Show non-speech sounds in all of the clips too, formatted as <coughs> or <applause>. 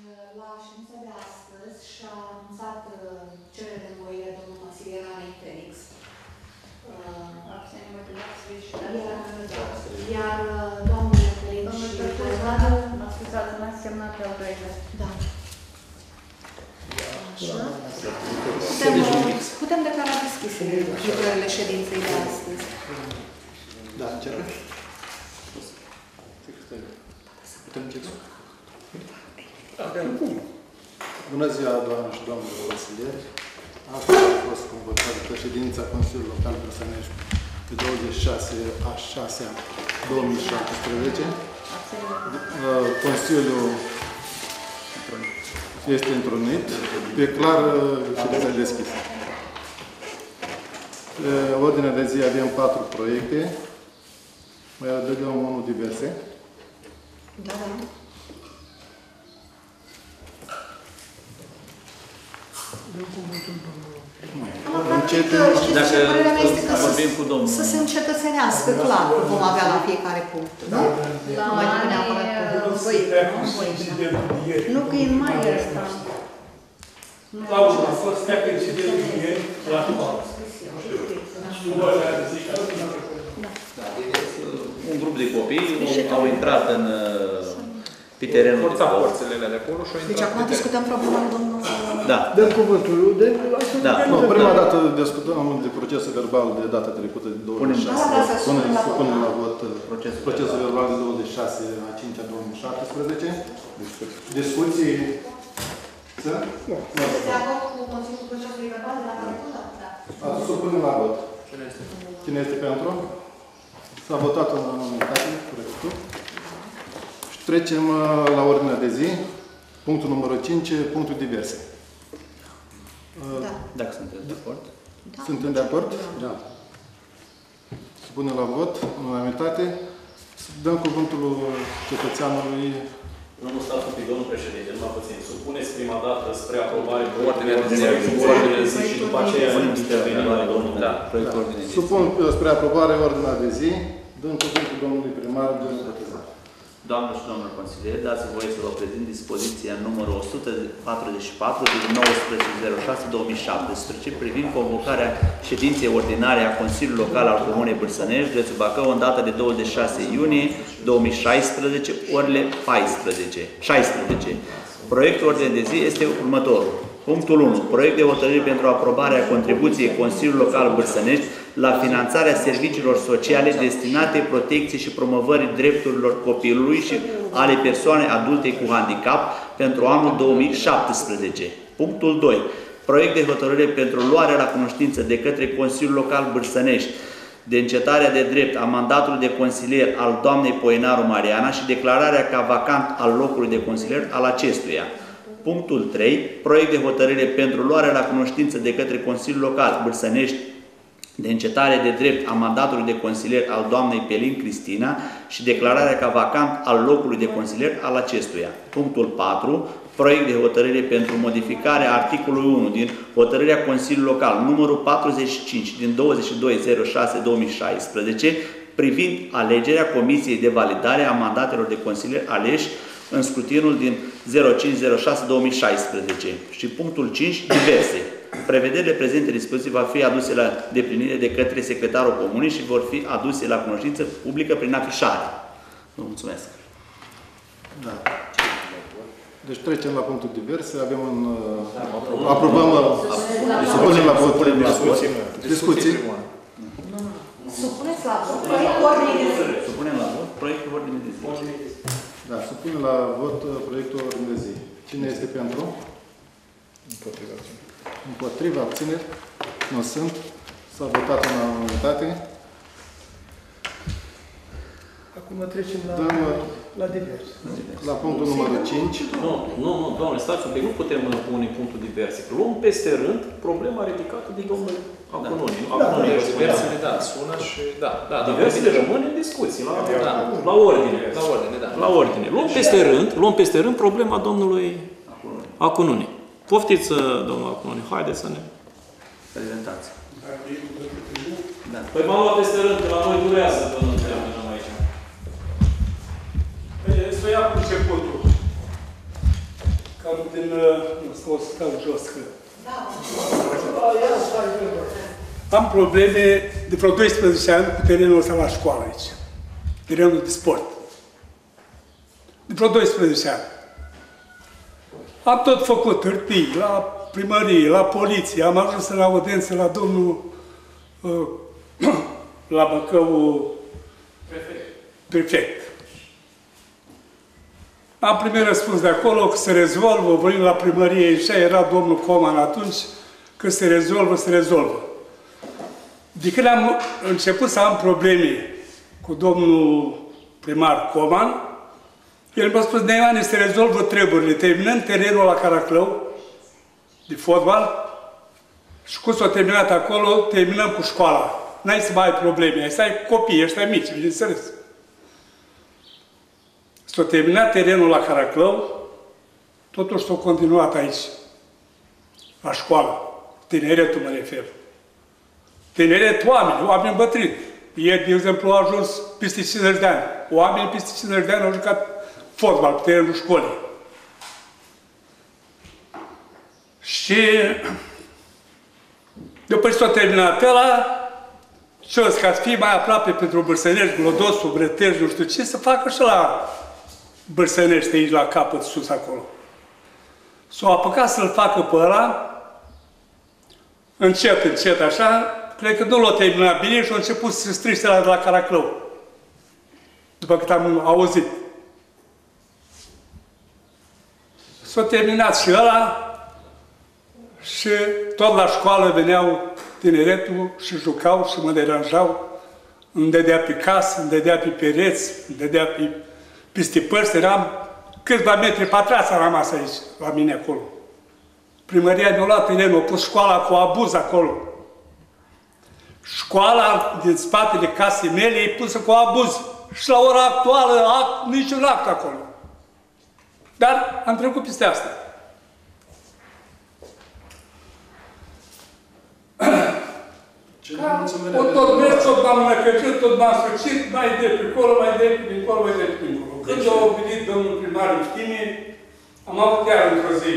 Uh, la ședința de astăzi și-a anunțat uh, cererea de învoire uh, domnul consilier Anei Felix. Iar doamnele Felix și Cozadă... Mă scuzați, n-a semnat pe al. Da. Da. da. Putem, putem declara deschise lucrările ședinței de astăzi. Da, încerc. Putem încerca începe? Bună ziua, doamne și domnilor consilieri. Astăzi a fost convocată ședința Consiliului Local Brăsănești pe 26 a 6 a 2017. Uh, Consiliul este întrunit. Declar uh, ședința deschisă. Pe ordinea de zi avem patru proiecte. Mai adăugăm unul diverse. Da, da. Încet, Practic, Dacă știți, părerea mea este că vorbim să, cu domnul. să se încetățenească clar cum vom avea la fiecare punct. Nu? La Nu mai trebuie neapărat mare, cu voi, nu voi. Nu că e în mai ăsta. Da, a fost chiar incidentul ieri la școală. Nu vă zic Un grup de copii au intrat în, pe terenul de Forța sport. forțele alea de acolo și au Deci intrat acum pe teren. discutăm problema lui domnul... Da, Dăm cuvântul. De, asta Da. nu, prima dată discutăm de procesul verbal de data trecută de 26. Da, da, să Pune, supunem la să vot. punem la vot uh, Procesul procesul verbal de 26 a 5 a 2017. Discuții. Să? Nu. De acord cu conținutul procesului verbal de data trecută? Da. Atunci să punem la vot. Cine este pentru? S-a votat în unanimitate, corect. Și trecem uh, la ordinea de zi. Punctul numărul 5, punctul diverse. Uh, Da. dacă sunteți de acord. Da. Suntem de acord? Da. Să punem la vot, în unanimitate. Să dăm cuvântul cetățeanului. Nu, nu stați un pic, domnul președinte, numai puțin. Supuneți prima dată spre aprobare Ordinea de zi. ordine de zi și după aceea intervenim la domnul. Da, proiectul ordine de zi. Supun uh, spre aprobare ordinea de zi. Dăm cuvântul domnului primar, domnul Botezar. Doamnă și domnul consilier, dați voie să vă prezint dispoziția numărul 144 din 19.06.2017 privind convocarea ședinței ordinare a Consiliului Local al Comunei Bârsănești, județul Bacău, în data de 26 iunie 2016, orele 14. 16. Proiectul ordine de zi este următorul. Punctul 1. Proiect de hotărâre pentru aprobarea contribuției Consiliului Local Bârsănești la finanțarea serviciilor sociale destinate protecției și promovării drepturilor copilului și ale persoanei adulte cu handicap pentru anul 2017. Punctul 2. Proiect de hotărâre pentru luarea la cunoștință de către Consiliul Local Bârsănești de încetarea de drept a mandatului de consilier al doamnei Poenaru Mariana și declararea ca vacant al locului de consilier al acestuia. Punctul 3. Proiect de hotărâre pentru luarea la cunoștință de către Consiliul Local Bârsănești de încetare de drept a mandatului de consilier al doamnei Pelin Cristina și declararea ca vacant al locului de consilier al acestuia. Punctul 4. Proiect de hotărâre pentru modificarea articolului 1 din hotărârea Consiliului Local numărul 45 din 22.06.2016 privind alegerea Comisiei de Validare a mandatelor de consilier aleși în scrutinul din 0506-2016 și punctul 5, diverse. Prevederile prezente dispoziții va fi aduse la deplinire de către secretarul comunei și vor fi aduse la cunoștință publică prin afișare. Vă mulțumesc. Da. Deci trecem la punctul diverse. Avem un... uh, Aprobăm... uh, Supunem la vot. Discuții. Discuții. Supuneți la vot proiectul ordinii de zi. Supunem la vot proiectul ordine de zi. Da, supunem la vot uh, proiectul ordine de zi. Cine este pentru? Împotriva, abțineri? Nu sunt. S-a votat în unanimitate. Acum trecem la, Dăm uh, la divers. la punctul numărul 5. Nu, nu, nu, doamne, stați un pic, nu putem pune punctul diverse. Că luăm peste rând problema ridicată de domnul Acunoni. Acunoni, Deci diversele, da, sună și da, da, da. Diversele rămân în discuții, la, Da. la ordine. La ordine, da. La ordine. Luăm peste rând, luăm peste rând problema domnului Acununi. Poftiți, domnul Acununi, haideți să ne... Prezentați. Da. Păi m-am luat peste rând, că la noi durează până terminăm aici. Să ia cu începutul. Cam din... Nu, să o stau jos, că... Am probleme de vreo 12 ani cu terenul ăsta la școală aici. Terenul de sport. De vreo 12 ani. Am tot făcut hârtii la primărie, la poliție, am ajuns în audiență la domnul uh, <clears throat> la Băcău prefect. Am primit răspuns de acolo că se rezolvă, vorbim la primărie, și era domnul Coman atunci, că se rezolvă, se rezolvă. De când am început să am probleme cu domnul primar Coman, el mi-a spus, Neioane, se rezolvă treburile, terminăm terenul la Caraclău, de fotbal, și cum s-a terminat acolo, terminăm cu școala. N-ai să mai ai probleme, ai să ai copii, ăștia mici, bineînțeles. S-a terminat terenul la Caraclău, totuși s-a continuat aici, la școală. Tineretul mă refer. Tineret oameni, oameni bătrâni. Ieri, de exemplu, au ajuns peste 50 de ani. Oamenii peste 50 de ani au jucat fotbal pe terenul școlii. Și după ce s-a terminat pe ăla, ce ca să fie mai aproape pentru Bârsănești, Glodosul, Brătej, nu știu ce, să facă și la Bârsănești aici, la capăt sus acolo. S-au apucat să-l facă pe ăla, încet, încet, așa, cred că nu l-a terminat bine și a început să se striște la, la Caraclău. După cât am auzit. S-a terminat și ăla și tot la școală veneau tineretul și jucau și mă deranjau. Îmi dădea pe casă, îmi dădea pe pereți, îmi dădea pe, peste părți. Eram câțiva metri pătrați am rămas aici, la mine acolo. Primăria mi-a luat terenul, a pus școala cu abuz acolo. Școala din spatele casei mele e pusă cu abuz. Și la ora actuală, act, niciun act acolo. Dar am trecut peste asta. <clears throat> Ce Ca, mulțumire o de- tot mers, tot m-am înăcăcit, tot m-am sfârșit, mai de pe acolo, mai de pe acolo, mai de pe acolo. Când a venit domnul primar în Chimie, am avut chiar într-o zi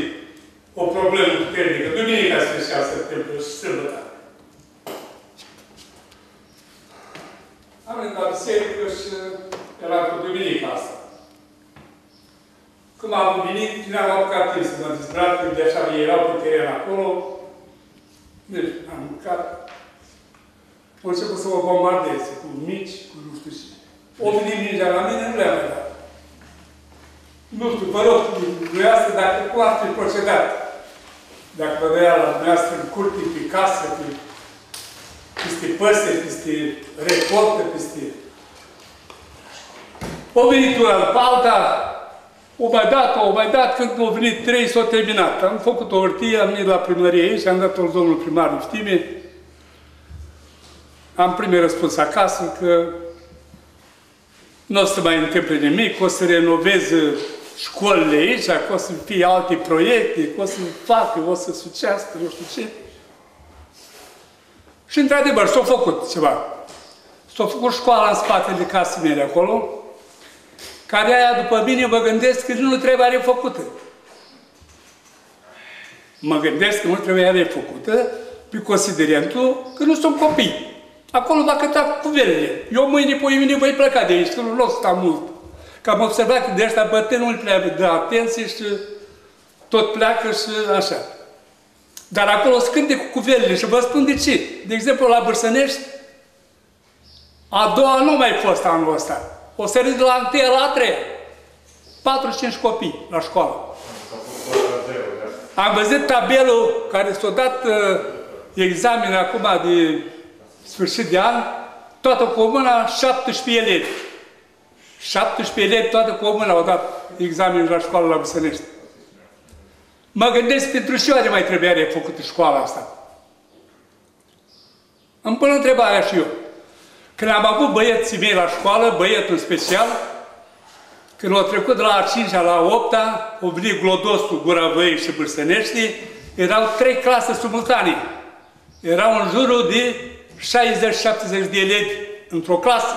o problemă puternică. Duminica se făcea septembrie și sâmbătă. Am venit la biserică și era cu duminica asta. Când am venit, n-am apucat timp să mă dizbrat, că de așa erau pe teren acolo. Deci, am mâncat. Au început să mă bombardeze cu mici, cu nu știu ce. O venit mingea la mine, nu le-am mai dat. Nu știu, vă rog, dumneavoastră, dacă cum ar fi procedat. Dacă vă dăia la dumneavoastră în curte, pe casă, pe, peste păsări, peste recoltă, peste... O venit una după alta, o mai dat, o mai dat, când au venit trei, s-au terminat. Am făcut o hârtie, am venit la primărie aici, am dat-o domnul primar în stime, am primit răspuns acasă că nu o să mai întâmple nimic, o să renoveze școlile aici, că o să fie alte proiecte, că o să facă, o să sucească, nu știu ce. Și într-adevăr, s-a făcut ceva. S-a făcut școala în spatele casei mele acolo, care aia, după mine, mă gândesc că nu trebuie refăcută. Mă gândesc că nu trebuie refăcută pe considerentul că nu sunt copii. Acolo va căta cuverele. Eu mâine, pe mine voi pleca de aici, că nu o să stau mult. Că am observat că de ăștia bătrâni nu prea de atenție și tot pleacă și așa. Dar acolo scânte cu cuverele și vă spun de ce. De exemplu, la Bârsănești, a doua nu mai fost anul ăsta. O să de la întâia la a treia. 45 copii la școală. Am văzut tabelul care s-a dat uh, examen acum de sfârșit de an, toată comuna 17 elevi. 17 elevi, toată comuna au dat examen la școală la Băsănești. Mă gândesc pentru ce oare mai trebuia refăcută școala asta. Îmi pun întrebarea și eu. Când am avut băieții mei la școală, băietul special, când au trecut de la a 5 la a 8 -a, au venit Glodosul, Gura Văii și Bârsănești, erau trei clase simultane. Erau în jurul de 60-70 de elevi într-o clasă.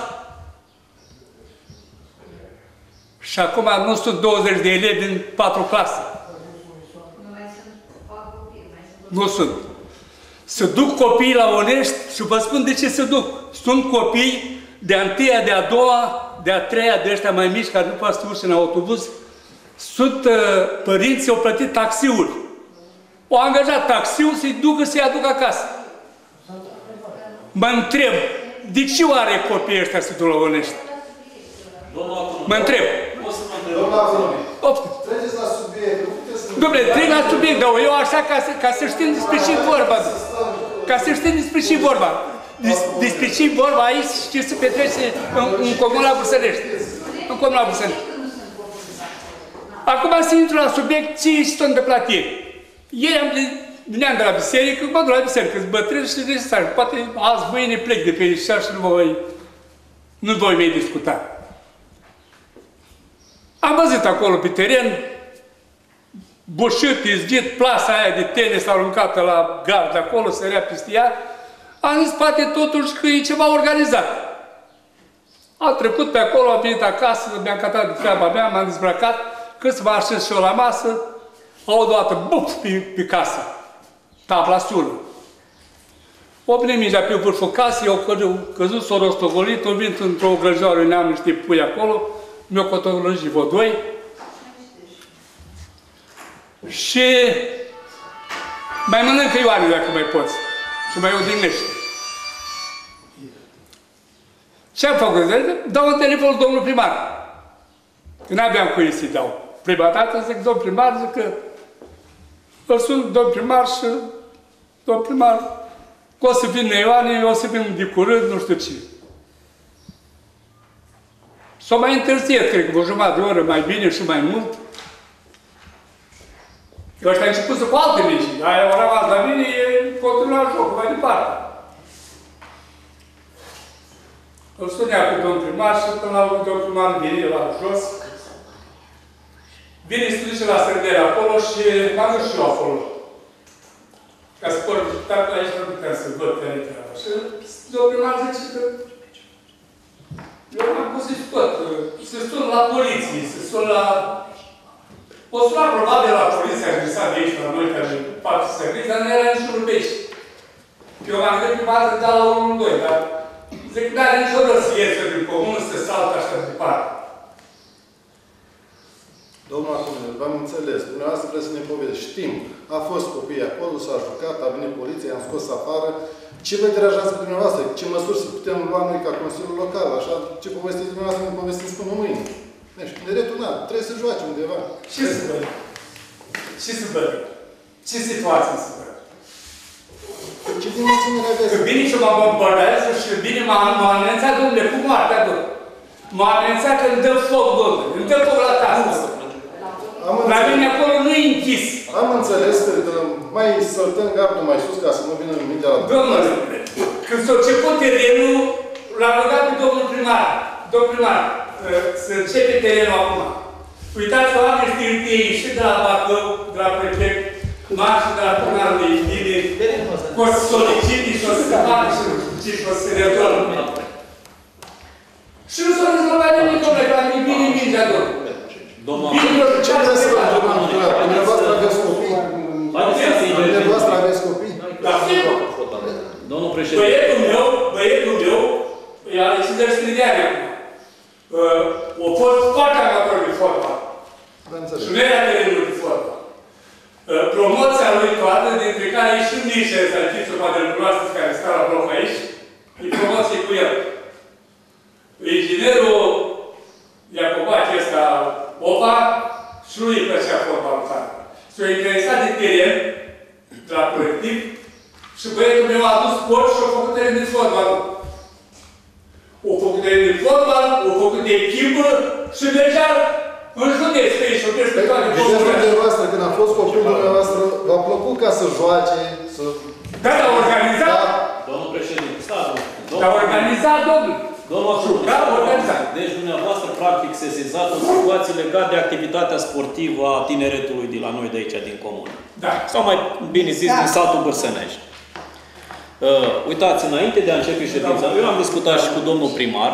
Și acum nu sunt 20 de elevi în patru clase. Nu sunt. Se duc copiii la Onești și vă spun de ce se duc. Sunt copii de a întâia, de a doua, de a treia, de ăștia mai mici, care nu poate să urce în autobuz. Sunt uh, părinții, au plătit taxiuri. O angajat taxiul să-i ducă să-i aducă acasă. Mă întreb, de ce oare copiii ăștia se dulăvănește? Domnul Acună, Mă întreb. o să mă întreb. Domnul Azonovi, Poftim. treceți la subiect. Nu puteți să- Dom'le, trec la subiect, dar eu așa ca să, ca să știm despre ce vorba. Ca să știm despre ce vorba. Des, despre ce vorba aici și ce se petrece în, în comuna Bursănești. În comuna Bursănești. Acum să intru la subiect ce și s-a întâmplat ieri. Ieri am de- veneam de la biserică, mă duc la biserică, sunt bătrân și necesar. Poate azi, mâine plec de pe aici și nu voi, nu voi mai discuta. Am văzut acolo pe teren, bușit, izgit, plasa aia de tenis aruncată la gard acolo, sărea peste ea, am zis, poate totuși că e ceva organizat. A trecut pe acolo, a venit acasă, mi-am catat de treaba mea, m-am dezbrăcat, când să mă așez și eu la masă, au odată, buf, pe, pe casă, tabla sulă. O venit mingea pe vârful casei, eu căzut, căzut s-o rostogolit, o venit într-o grăjoară, ne-am niște pui acolo, mi-o cotolăjit vreo doi, și mai mănâncă Ioane dacă mai poți. Și mai odihnește. Ce am făcut? Dau un telefon domnul primar. Că n-aveam cu ei să-i dau. Prima dată zic, domn primar, zic că îl sun domn primar și domn primar că o să vină Ioane, o să vin de curând, nu știu ce. S-a mai întârziat, cred că o jumătate de oră mai bine și mai mult. Eu ăștia a început să cu alte legi. Aia au rămas la mine, e continua jocul mai departe. Îl spunea pe domnul primar și până la urmă domnul primar vine la jos. Vine să duce la sărdere acolo și m-am dus și eu acolo. Ca să pot rezultatul aici nu puteam să văd care e treaba. Și domnul primar zice că eu m-am pus și tot. Să sun la poliție, să sun la o suna probabil la poliția agresat de aici, la noi, care fac servici, dar nu era niciunul pe aici. Eu m-am gândit prima dată de la 1-2, dar zic, nu are nicio rost să iese din comun, să saltă așa de departe. Domnul Acunel, v-am înțeles. Dumneavoastră vreți să ne povestiți. Știm, a fost copii acolo, s-a jucat, a venit poliția, i-am scos afară. Ce vă deranjează pe dumneavoastră? Ce măsuri să putem lua noi ca Consiliul Local? Așa, ce povestiți dumneavoastră, ne povestiți până mâine. Deci, tineretul, na, trebuie să joace undeva. Ce să văd? Ce să văd? Ce situație să văd? Ce dimensiune aveți? Că vine și mă bombardează și vine m-a m-a amenințat, domnule, cu moartea, domnule. M-a amenințat că îmi dă foc, domnule. Îmi dă foc la casă. Am La înțeles, mine acolo nu e închis. am înțeles că că mai săltăm gardul mai sus ca să nu vină mintea la Domnule, când s-a început terenul, l-am rugat pe domnul primar. Domnul primar, uh, să începe terenul acum. Uitați, oameni știrile și de la Bacău, de la prefect, mari și de la primarul de bine, cu o să solicite și o să se facă și și o să se rezolvă. Și nu s-a rezolvat nimic, domnule, că am bine mingea, domnule. Domnul Bine, Acună, Ce vreți să vă întrebăm, întrebat? Dumneavoastră aveți copii? haideți să interveniți. Dumneavoastră aveți copii? Da, sigur. Domnul președinte, Băietul meu, băietul meu, e ales de scrideare acum. Uh, a fost foarte amator de fotbal. Vă înțeles. Și nu era terenul de fotbal. Uh, promoția lui toată, dintre care e și niște exercițiu, poate îl cunoașteți care stă la bloc aici, e promoție cu el. Inginerul Iacobache ăsta, Opa, și lui îi plăcea fotbalul tare. S-a interesat de teren, de la colectiv, și băietul meu a adus sport și a făcut teren de fotbal. O făcut teren de fotbal, o făcut de echipă și mergea în județ pe aici, județ pe toate Vedeți posturile. dumneavoastră, când a fost copilul dumneavoastră, v-a plăcut ca să joace, să... Da, dar organizat, domnul președinte, stați, domnul. dar organizat, domnul. Domnul Acună, Da, organizat. deci dumneavoastră practic sesizați o situație legată de activitatea sportivă a tineretului de la noi de aici, din comună. Da. Sau mai bine zis, Da. din satul Bârsănești. Uh, uitați, înainte de a începe ședința, eu am discutat și cu domnul primar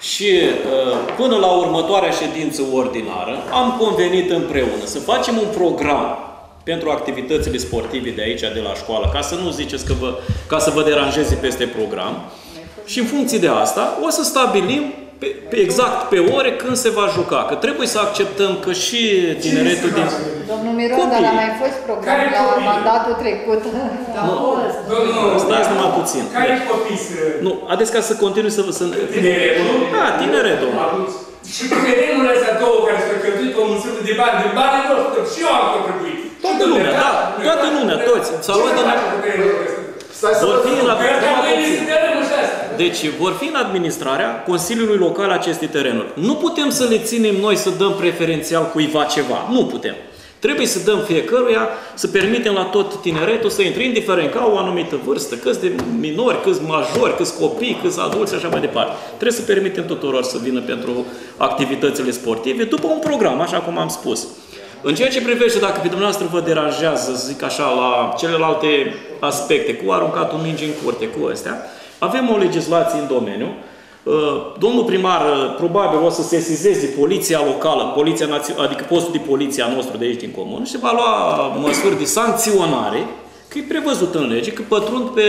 și uh, până la următoarea ședință ordinară am convenit împreună să facem un program pentru activitățile sportive de aici, de la școală, ca să nu ziceți că vă, ca să vă deranjeze peste program. Și în funcție de asta, o să stabilim pe, pe exact pe ore când se va juca. Că trebuie să acceptăm că și tineretul din... Domnul Miron, dar Copii. a mai fost program Care la copii? mandatul trecut. Domnul, Stați numai puțin. care copii să... Nu, haideți ca să continui să vă... Să... Tineretul? Da, tineretul. Atunci, Și cu terenurile astea două care s-au cheltuit o mulțime de bani, de bani noștri, și eu am contribuit. Toată lumea, da, toată lumea, toți. S-au luat în... Stai să Vor fi în Că ăsta numai mâine puțin. se terenul și astea. Deci vor fi în administrarea Consiliului Local acestei terenuri. Nu putem să le ținem noi să dăm preferențial cuiva ceva. Nu putem. Trebuie să dăm fiecăruia, să permitem la tot tineretul să intre, indiferent că au o anumită vârstă, câți de minori, câți majori, câți copii, câți adulți și așa mai departe. Trebuie să permitem tuturor să vină pentru activitățile sportive după un program, așa cum am spus. În ceea ce privește, dacă pe dumneavoastră vă deranjează, să zic așa, la celelalte aspecte, cu aruncatul mingi în curte, cu astea, avem o legislație în domeniu. Uh, Domnul primar uh, probabil o să sesizeze poliția locală, poliția națio- adică postul de poliție a nostru de aici din comun și va lua măsuri de sancționare, că e prevăzut în lege, că pătrund pe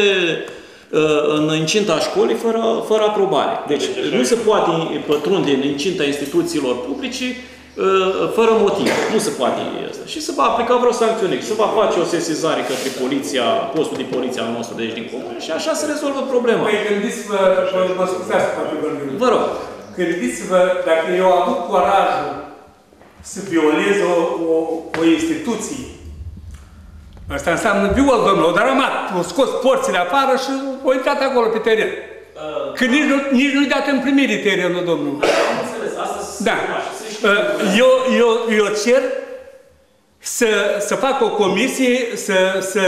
uh, în incinta școlii fără, fără aprobare. Deci nu se poate pătrunde în incinta instituțiilor publice uh, fără motiv. Nu se poate asta. Și se va aplica vreo sancțiune. Și se va face o sesizare către poliția, postul de poliție al nostru de aici din comun și așa se rezolvă problema. Păi gândiți-vă, vă- mă scuzați poate vorbim. Vă rog. Gândiți-vă dacă eu am avut curajul să violez o, o, o instituție. Asta înseamnă viol, domnule, dar am o scos porțile afară și o intrat acolo pe teren. Că nici, nu, nici nu-i dat în primire terenul, domnul. Am înțeles, asta se Da. Cunoaște, se știe. Eu, eu, eu cer să, să fac o comisie, să, să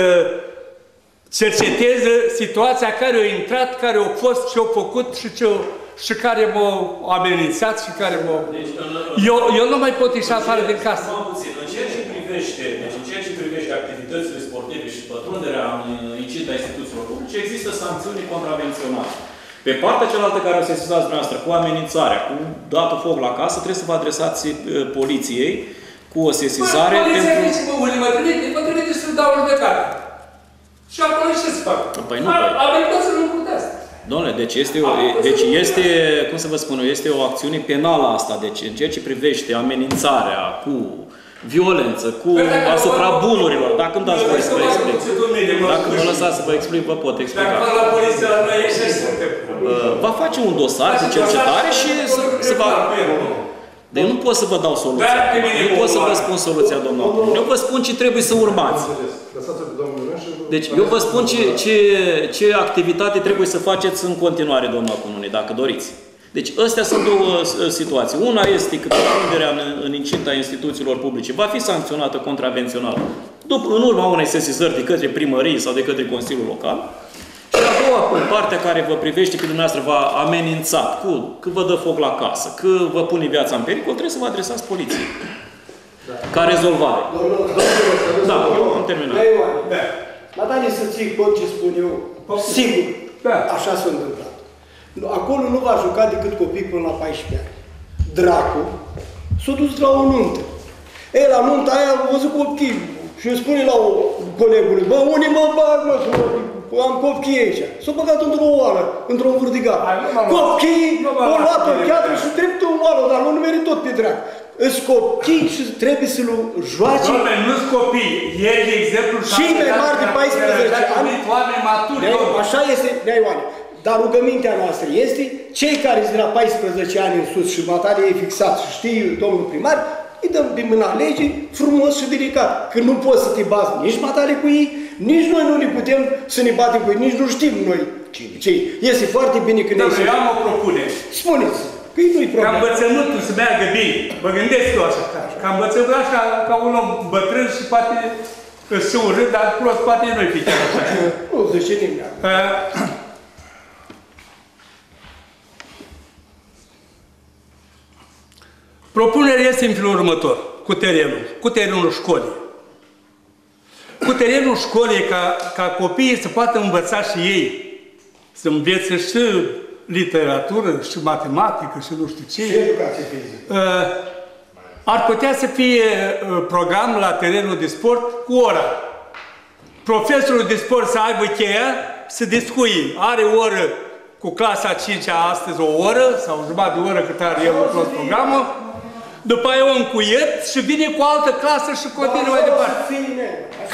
cerceteze situația care a intrat, care a fost, ce a făcut și, ce a- și care m-a amenințat și care m-a... Deci, în, Eu, eu nu mai pot ieși afară din casă. Numai puțin. În ceea ce privește, deci în ceea ce privește activitățile sportive și pătrunderea în incinta instituțiilor publice, există sancțiuni contravenționale. Pe partea cealaltă care o sesizați dumneavoastră, cu amenințarea, cu datul foc la casă, trebuie să vă adresați uh, poliției cu o sesizare Păi, poliția pentru... zice, mă, unii mă trimite, mă trimite să dau judecată. Și acolo ce să fac? Păi nu, A- păi. Avem tot să lucru de asta. Domnule, deci este, o, deci este, cum să vă spun eu, este o acțiune penală asta. Deci în ceea ce privește amenințarea cu violență, cu Păi dacă asupra vă- bunurilor, dacă îmi dați voie să vă explic. Dacă mă lăsați lăsați să vă explic, vă pot Dacă explica. fac la poliție la noi, e și suntem. Uh, Va face un dosar de cercetare și să, să va... Deci nu pot să vă dau soluția. Da, pe mine Nu mă pot să vă urmați. spun soluția, domnul Acum. Eu vă spun ce trebuie să urmați. Lăsați-o pe domnul Miron și... Deci eu vă spun ce, ce, ce activitate trebuie să faceți în continuare, domnul Acunune, dacă doriți. Deci astea sunt două uh, situații. Una este că pătrunderea în, în incinta instituțiilor publice va fi sancționată contravențional după, în urma unei sesizări de către primărie sau de către Consiliul Local. Și a doua parte care vă privește pe dumneavoastră va amenința cu că vă dă foc la casă, că vă pune viața în pericol, trebuie să vă adresați poliției. Ca rezolvare. Domnul, domnul, Da, eu am terminat. Da, Ioan. Dar Dani să ții cont ce spun eu, sigur, Da. așa s-a întâmplat. Nu- Acolo nu va juca decât copii până la 14 ani. Dracu s-a dus la o nuntă. E, la nunta aia am văzut copii și îmi spune la o colegului, bă, unii mă bag, mă, să mă- am copii aici. S-a băgat într-o oală, într-o vârtigară. Hai, nu m-am luat. Copii, Nu m-am o luat luat o direct. cheatră și drept în oală, dar nu numeri tot pe drac. Îs copii și trebuie să-l joace Doamne, nu-s copii. E, de exemplu, Cei mai mari de 14 ani. Oameni maturi, Nea- domnule. Așa este, Nea Ioane. Dar rugămintea noastră este, cei care sunt de la 14 ani în sus și batalie e fixat și știi domnul primar, îi dăm din mâna legii frumos și delicat. Că nu poți să te bați nici batalie cu ei, nici noi nu ne putem să ne batem cu ei, nici nu știm noi cei. Este foarte bine când Domnule, eu ai am o propunere. Spuneți, că nu-i Ca problemă. învățământul să meargă bine. Mă gândesc eu așa. Ca învățământul așa, ca un om bătrân și poate și urât, dar prost poate nu-i fi chiar așa. Nu zice nimeni. Propunerea este în felul următor, cu terenul, cu terenul școlii. Cu terenul școlii, ca, ca copiii să poată învăța și ei, să învețe și literatură, și matematică, și nu știu ce. Și educație fizică. Uh, ar putea să fie uh, program la terenul de sport cu ora. Profesorul de sport să aibă cheia, să discui. Are o oră cu clasa 5 -a astăzi o oră sau jumătate de oră cât are el în prost programă După aia o încuiet și vine cu altă clasă și continuă mai departe.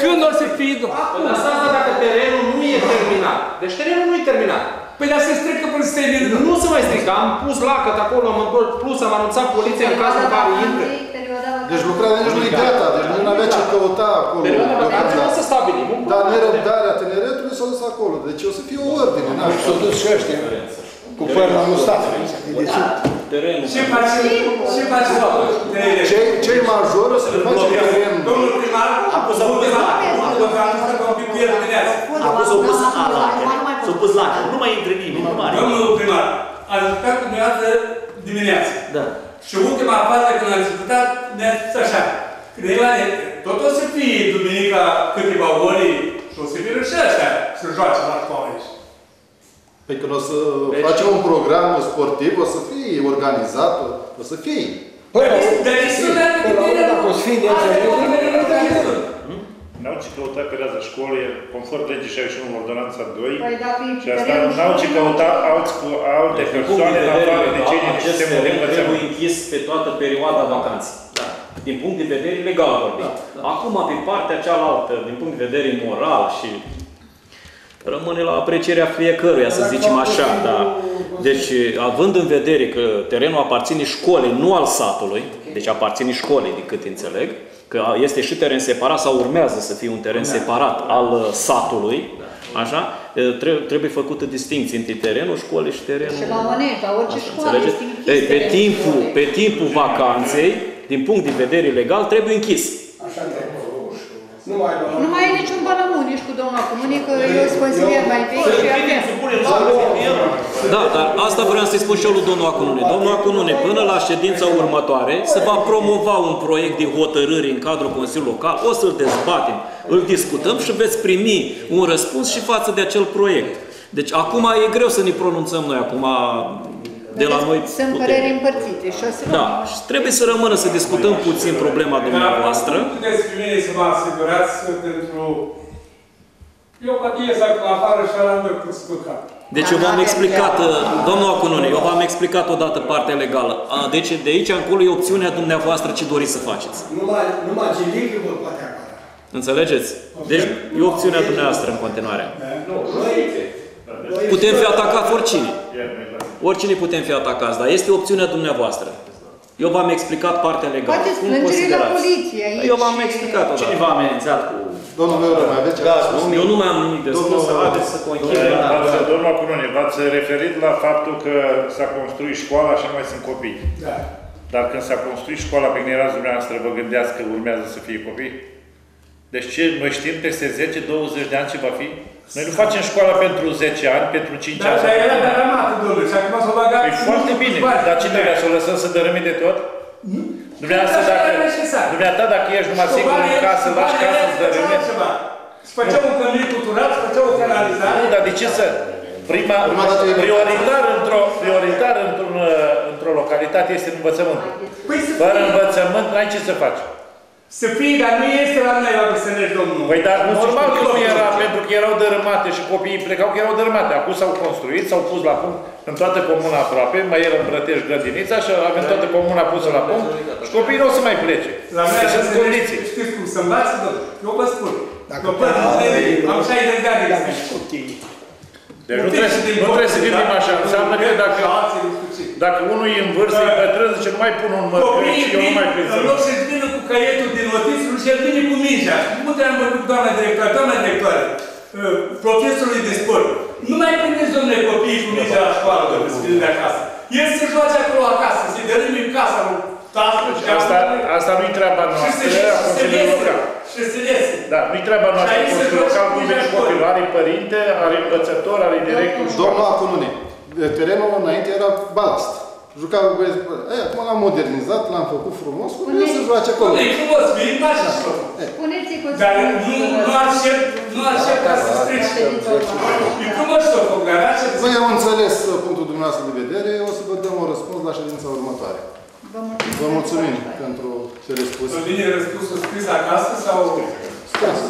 Când o să fie după? Până asta dacă terenul nu e terminat. Deci terenul nu e terminat. Păi dar se strică până să termină. Nu se mai strică. Am pus lacăt acolo, am întors plus, am anunțat poliția în cazul în care intre. Deci lucrarea nici nu e gata, deci nu avea ce căuta acolo. Perioada vacanțelor o să deocamdată. stabilim. un Dar program. nerăbdarea tineretului s-a dus acolo. Deci o să fie o ordine. n-am S-au dus și ăștia cu păr la mustață. Deci, Terenul. Ce face? Ce face? Cei, cei majori o să le face teren. Domnul primar a pus o pus la un pic cu el dimineață. A pus o pus a lacă. S-a pus lacă. Nu mai intre nimeni, nu mai are. Domnul primar, a discutat cu dumneavoastră dimineața. Da. Și ultima fază când am discutat, ne-a spus așa. Creva, tot o să fie duminica câteva ori și o să vină și așa să joace la școală aici. Pe când o să facem un program sportiv, o să fie organizat, o să fie. Păi, Dar e să meargă până la urmă, dacă o să fie neînțelegere, N-au ce căuta pe raza școlii, conform legii 61, ordonanța 2, Păi da, pe și asta terenul n-au ce școlii căuta nu- alți cu alte Deci, din punct de persoane în vedere afară de cei legal, din acest sistemul de teren trebuie învățământ. închis pe toată perioada vacanței. Da. Din punct de vedere legal vorbim. Acum, pe partea cealaltă, din punct de vedere moral și rămâne la aprecierea fiecăruia, să zicem așa. Da. Deci, având în vedere că terenul aparține școlii, nu al satului, deci aparține școlii, din cât înțeleg, că este și teren separat sau urmează să fie un teren separat al uh, satului, așa, tre- trebuie făcută distinție între terenul școlii și terenul... Și la Onești, la orice Așa, școală înțelegeți? este închis Ei, pe, terenul timpul, școlii. pe timpul vacanței, din punct de vedere legal, trebuie închis. Așa trebuie. Nu mai lua. Nu mai e niciun bălămân nici cu domnul Acumuni, că eu sunt consilier mai vechi și avem. Da, dar asta vreau să-i spun și eu lui domnul Acunune. Domnul Acunune, până la ședința următoare, se va promova un proiect de hotărâre în cadrul Consiliului Local, o să-l dezbatem, îl discutăm și veți primi un răspuns și față de acel proiect. Deci acum e greu să ne pronunțăm noi acum de la noi Sunt putere. păreri împărțite și o să Da, și trebuie să rămână să discutăm puțin problema dumneavoastră. Dar puteți pe mine să mă asigurați pentru... Eu poate ies acum afară și ăla nu pot scurca. Deci eu v-am explicat, uh, domnul Acunune, eu v-am explicat odată partea legală. A, Deci de aici încolo e opțiunea dumneavoastră ce doriți să faceți. Numai, numai gilică vă poate apăra. Înțelegeți? Deci e opțiunea dumneavoastră în continuare. Noi- Putem fi atacați oricine. Oricine putem fi atacați, dar este opțiunea dumneavoastră. Eu v-am explicat partea legală. Poate Cum plângere la considerați? poliție aici. Eu v-am explicat Cine odată. v-a amenințat cu... Domnul meu, mai aveți ceva? de spus? Eu nu mai am nimic de spus, Domnul- haideți să conchidem. V-ați- Domnul Acunone, v-ați referit la faptul că s-a construit școala și nu mai sunt copii. Da. Dar când s-a construit școala pe când erați dumneavoastră, vă gândeați că urmează să fie copii? Deci ce, noi știm peste 10-20 de ani ce va fi? Noi nu facem școala pentru 10 ani, pentru 5 Dar ani. dar era dărâmată, domnule, și acum s-o băgat... Păi foarte bine, dar ce trebuie să o lăsăm să dărâme de tot? Dumneavoastră, Așa dacă, era necesar. dumneata, dacă ești numai singur în casă, lași casă să dărâme? Îți făceau un cămin cultural, îți făceau o canalizare. Nu, dar de ce să... Prima, Prima dată e- prioritar într-o, prioritar într-un, uh, într-o localitate este învățământul. Păi să Fără fie, învățământ n-ai ce să faci. Să fie, dar nu este la noi la Băsănești, domnul. Păi dar normal că nu știu, era, știu. pentru că erau dărâmate și copiii plecau că erau dărâmate. Acum s-au construit, s-au pus la punct în toată comuna aproape, mai era îmbrătești grădinița și avem toată comuna pusă la punct și copiii nu o să mai plece. La mine Deci sunt condiții. Știți cum să învață, domnule? Eu vă spun. Dacă Eu până pe- am 60 de ani de Dacă experiență. și copiii. Deci nu trebuie, să- nu trebuie să gândim așa. Înseamnă că dacă, dacă unul e în vârstă, e bătrân, zice, nu mai pun un mărcări Copiii și eu nu vin, mai prind să în loc să-și vină cu caietul din notițe, nu și-el vine cu mingea. Nu te-am vorbit cu doamna directoare, doamna directoare, uh, profesorului de sport. Nu mai prindeți, domnule, copiii cu mingea la școală, domnule, să vină de acasă. El se joace acolo acasă, se dărâmi în casa lui tatăl și Asta, asta nu-i treaba și se, noastră, și a se Consiliului iese. Local. Și se iese. Da, nu-i treaba noastră, Și aici se Consiliul joace Local, cu cum mingea vine școlii. copilul, are părinte, are învățător, are director școală. Domnul Acunune, terenul înainte era balast. Jucau cu băieți, bă, ei, acum l-am modernizat, l-am făcut frumos, cum Spune- să joace acolo. E frumos, vin, place și tot. Spuneți-i cu Dar nu, nu aștept, nu aștept ca să strici. E frumos să o fac, dar așa Voi am înțeles uh, punctul dumneavoastră de vedere, o să vă dăm un răspuns la ședința următoare. Vă mulțumim. Vă mulțumim pentru cele spuse. Să vine răspunsul scris acasă sau...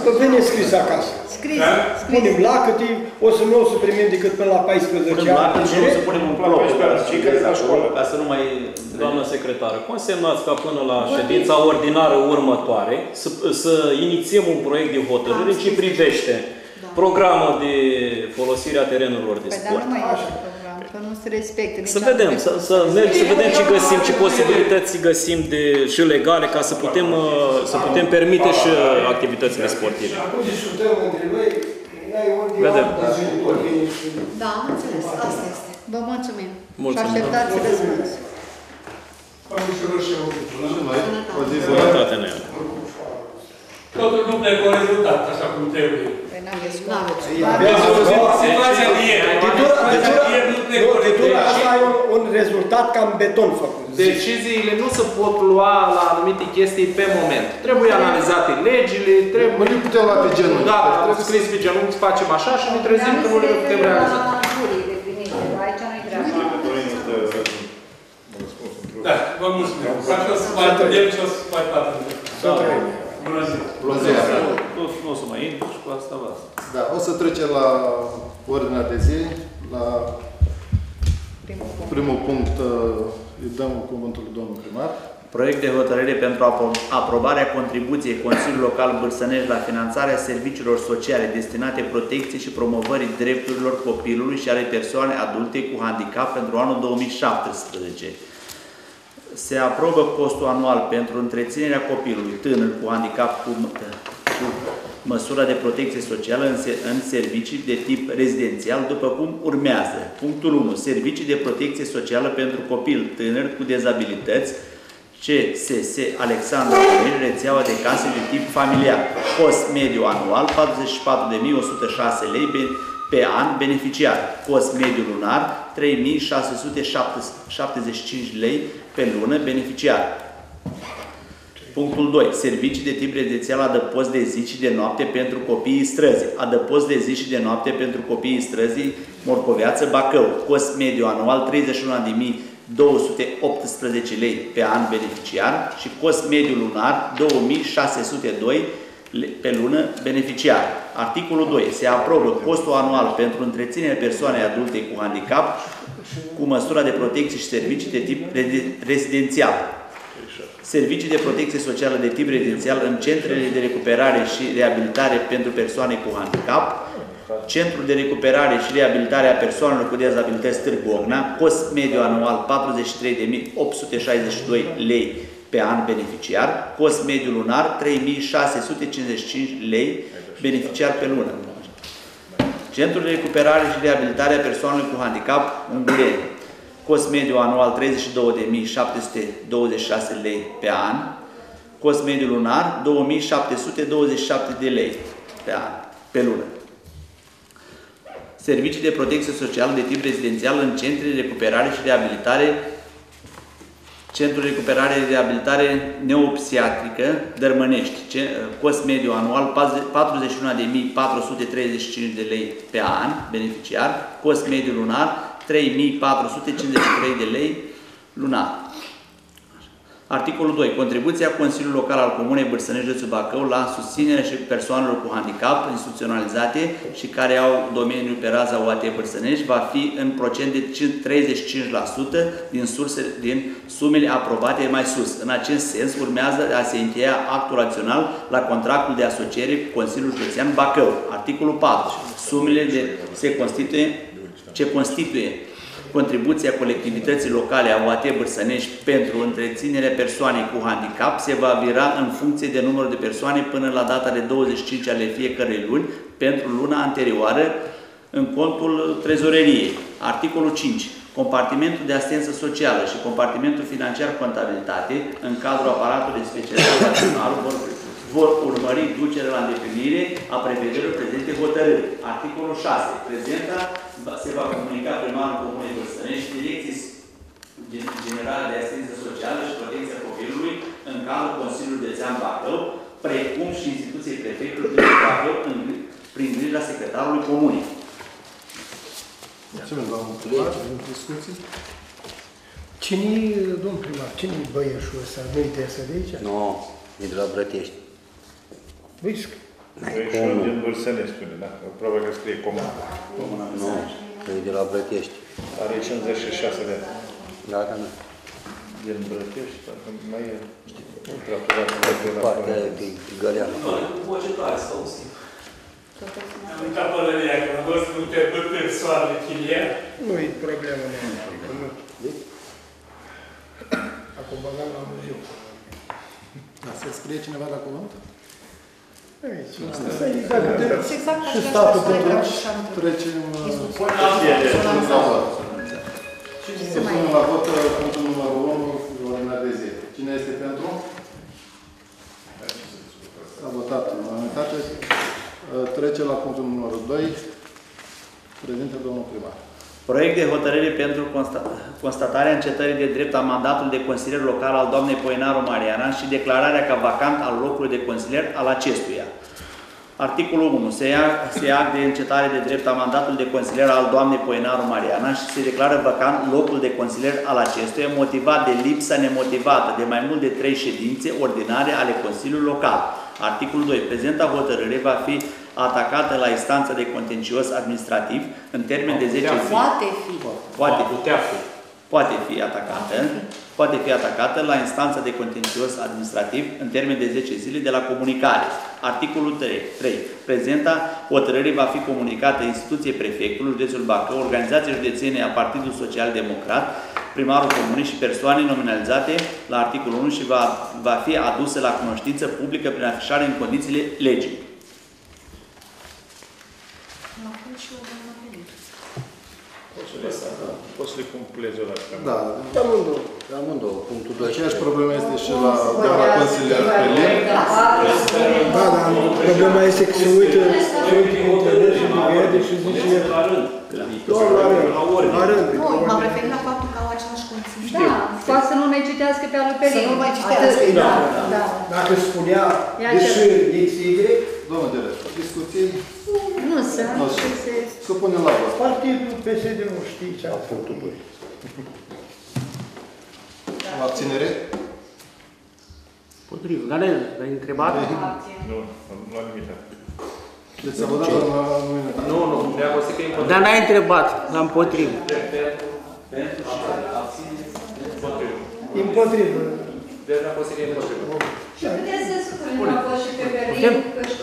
Să vine scris acasă. Scris, Da? scris. Punem lacăte, o să nu o să primim decât până la 14 Punem la ani. și o să punem un plop Cei care la școală. ca să nu mai... Doamnă secretară, consemnați ca până la ședința ordinară următoare să, să inițiem un proiect de hotărâre în ce privește programul de folosire a terenurilor de Păi dar sport. nu mai este program, că nu se respectă nici Să vedem, să, să, merg, să vedem ce găsim, ce Păi, posibilități găsim de, și legale ca să putem, uh, să putem permite și uh, activitățile sportive. Și acum discutăm între noi, n-ai ori de Vedem. altă zi, ori vine și- Da, am înțeles. Asta este. Vă mulțumim. Mulțumim. Și așteptați răspuns. Și noi, o zi bună. Sănătate în ele. Totul nu plecă un rezultat așa cum trebuie. Păi n-aveți cum. N-aveți. Ia, vezi, nu? Situația de ieri. Titura- Situația titura- de ieri nu plecă nu, un titura rezultat. asta ai un, un rezultat cam beton făcut. Deciziile nu se pot lua la anumite chestii pe moment. Trebuie analizate legile, Nu trebuie... le putem lua pe genunchi. Da, Deci trebuie scris pe genunchi, facem așa și ne trezim că nu le putem realiza. Aici nu-i treaba. Da, vă mulțumim. Dacă o să mai vedem și o să mai facem. Să trăim. Bună ziua. Bună ziua. Nu, nu o să mai intru și cu asta basta. Da, o să trecem la ordinea de zi, la Primul punct. primul punct, uh, îi dăm cuvântul lui domnul primar. Proiect de hotărâre pentru apro- aprobarea contribuției Consiliului Local Bârsănești la finanțarea serviciilor sociale destinate protecției și promovării drepturilor copilului și ale persoane adulte cu handicap pentru anul 2017. Se aprobă costul anual pentru întreținerea copilului tânăr cu handicap cu, cu măsura de protecție socială în, se, în servicii de tip rezidențial, după cum urmează. Punctul 1. Servicii de protecție socială pentru copil tânăr cu dezabilități, CSS Alexandra Comin, rețeaua de case de tip familiar. Cost mediu anual 44.106 lei pe, pe an beneficiar. Cost mediu lunar 3.675 lei pe lună beneficiar. Punctul 2. Servicii de tip rezidențial adăpost de zi și de noapte pentru copiii străzii. Adăpost de zi și de noapte pentru copiii străzii Morcoveață, Bacău. Cost mediu anual 31.218 lei pe an beneficiar și cost mediu lunar 2.602 le- pe lună beneficiar. Articolul 2. Se aprobă costul anual pentru întreținerea persoanei adulte cu handicap cu măsura de protecție și servicii de tip rezi- rezidențial. Servicii de protecție socială de tip rezidențial în centrele de recuperare și reabilitare pentru persoane cu handicap, Centrul de recuperare și reabilitare a persoanelor cu dezabilități Târgu Ogna, cost mediu anual 43.862 lei pe an beneficiar, cost mediu lunar 3.655 lei beneficiar pe lună. Centrul de recuperare și reabilitare a persoanelor cu handicap Ungureni. Cost mediu anual 32.726 lei pe an. Cost mediu lunar 2.727 de lei pe an, pe lună. Servicii de protecție socială de tip rezidențial în centre de recuperare și reabilitare Centrul de recuperare și reabilitare neopsiatrică Dărmănești, ce- cost mediu anual 41.435 de lei pe an, beneficiar, cost mediu lunar 3.453 de lei lunar. Articolul 2. Contribuția Consiliului Local al Comunei Bârsănești de Bacău la susținerea și persoanelor cu handicap instituționalizate și care au domeniul pe raza UAT Bârsănești va fi în procent de 35% din, surse, din sumele aprobate mai sus. În acest sens urmează a se încheia actul adițional la contractul de asociere cu Consiliul Județean Bacău. Articolul 4. Sumele de, se constituie, ce constituie Contribuția colectivității locale a UAT Bârsănești pentru întreținerea persoanei cu handicap se va vira în funcție de numărul de persoane până la data de 25 ale fiecărei luni pentru luna anterioară în contul trezoreriei. Articolul 5. Compartimentul de asistență socială și compartimentul financiar contabilitate în cadrul aparatului special național vor, vor urmări ducerea la îndeplinire a prevederilor prezente hotărâri. Articolul 6. Prezenta va- se va comunica primarul Comunei Bărsănești Direcții Generale de Asistență Socială și Protecția Copilului în cadrul Consiliului Județean Bacău, precum și instituției prefectului de Bacău în, prin grija secretarului Comunei. Mulțumim, domnul primar, pentru discuții. Cine domnul primar, cine e băieșul ăsta? Nu-i de de aici? Nu, e de la Brătești. Uite, Și eu din Bârsăne spune, da? Probabil că scrie comun. Nu, că e de la Brătești. Are 56 de ani. Da, da, da. Din Brătești, parcă mai e... Nu prea putea să Partea aia de Găleanu. Cu voce tare să auzi. Am uitat pălăria, că am văzut cum te bătâni soarele chilia. Nu e problemă mea. adică nu. Acum băgam la muzeu. Da, se scrie cineva la cuvânt? Aici. Asta e dacă te- Exact Și așa statul asta pentru- e așa într-un- Trecem Iisus. uh, la vot. Supunem la vot uh, punctul numărul 1, ordinea de zi. Cine este pentru? S-a votat în unanimitate. Uh, Trece la punctul numărul 2. Prezinte domnul primar. Proiect de hotărâre pentru consta- constatarea încetării de drept a mandatului de consilier local al doamnei Poenaru Mariana și declararea ca vacant al locului de consilier al acestuia. Articolul 1. Se ia, se ia act de încetare de drept a mandatului de consilier al doamnei Poenaru Mariana și se declară vacant locul de consilier al acestuia, motivat de lipsa nemotivată de mai mult de trei ședințe ordinare ale Consiliului Local. Articolul 2. Prezenta hotărâre va fi atacată la instanța de contencios administrativ în termen de 10 zile. Poate fi. Poate Va putea fi. poate fi atacată, poate fi atacată la instanța de contencios administrativ în termen de 10 zile de la comunicare. Articolul 3. 3. Prezenta hotărâre va fi comunicată instituției prefectului județul Bacău, organizației județene a Partidului Social Democrat, primarul comunei și persoane nominalizate la articolul 1 și va, va fi adusă la cunoștință publică prin afișare în condițiile legii. La fel și o doamnă Felice. Poți să le, poți să le compulezi o dată. Da, Amândouă. Amândouă, punctul 2. aceeași problemă este și la doamna consilier Pelin. Da, dar problema este că se uită, se uită în internet și vede și zice, La rând. doar la rând, La ordine. la rând. Nu, m-am referit la faptul că au același conținut. Da, poate să nu mai citească pe alu Pelin. Să nu mai citească, Atât, da. da. Dacă spunea, Ia deși XY, Domnul director, discuții, Nu să, Nu să să. se... supunem la vot. partidul PSD nu știe ce a făcut. Punctul 2. O abținere? Potrivă. Galel, l-ai întrebat? Nu, nu am nimic. Deci s-a votat în unanimitate. Nu, nu, ne-a fost că e împotrivă. Dar n-ai întrebat, la împotrivă. Împotrivă. Deci ne-a fost că e împotrivă. Puteți să spunem la fost și pe Berlin.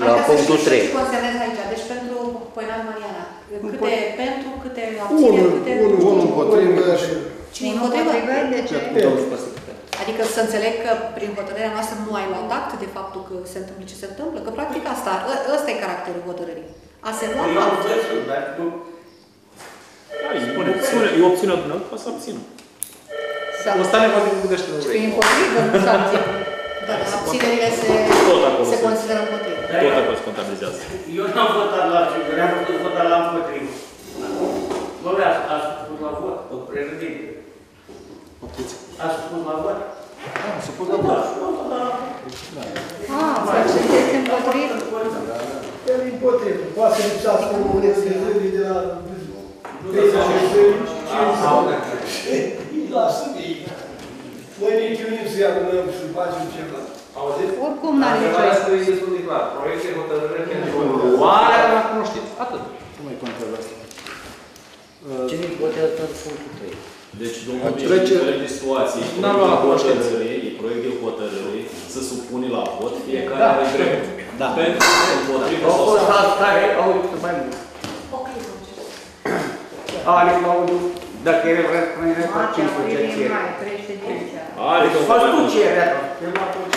La punctul trei. Consemnez aici. Deci pentru Poenar Mariana. Câte pentru, câte abțineri, Unul, câte... unul, Unul împotrivă și Cine Unul împotrivă? împotrivă, de ce? Adică să înțeleg că prin hotărârea noastră nu ai luat act de faptul că se întâmplă ce se întâmplă? Că practic asta, ă- ăsta e caracterul hotărârii. A se lua act. Spune, spune, e opțiunea dumneavoastră, poate să abțină sau... O stare vorbim București nu vrei. împotrivă? potrivă, nu s-a <laughs> abținerile se, se consideră împotrivă. Tot acolo se contabilizează. Eu n-am votat la ce, eu am putut vota la împotrivă. Domnule, ați spus la vot, o prevedere. Ați spus la vot? Da, s-a da, pus la vot. Ah, sfârșit este împotrivă. El e împotrivă. Poate să lipsească o de la da, sunt ei. Păi, Noi ne chiunim să-i adunăm și facem ceva. Auziți? Oricum n-are nicio. Întrebarea asta e destul de clar. Proiecte hotărâre pentru luarea la cunoștință. Atât. Cum e controversia? Uh, Ce ne poate pentru punctul 3? Deci, domnul trece... de situații, n-am luat e proiectul hotărâre, se supune la vot, fiecare da. are drept. Da. Pentru împotrivă sau sau. Au fost mai mult. Ok, domnul. Ale, mă dacă e răspunere pe Martie, 5 aprilie, ce mai, trei ședințe. Are Deci faci tu cererea.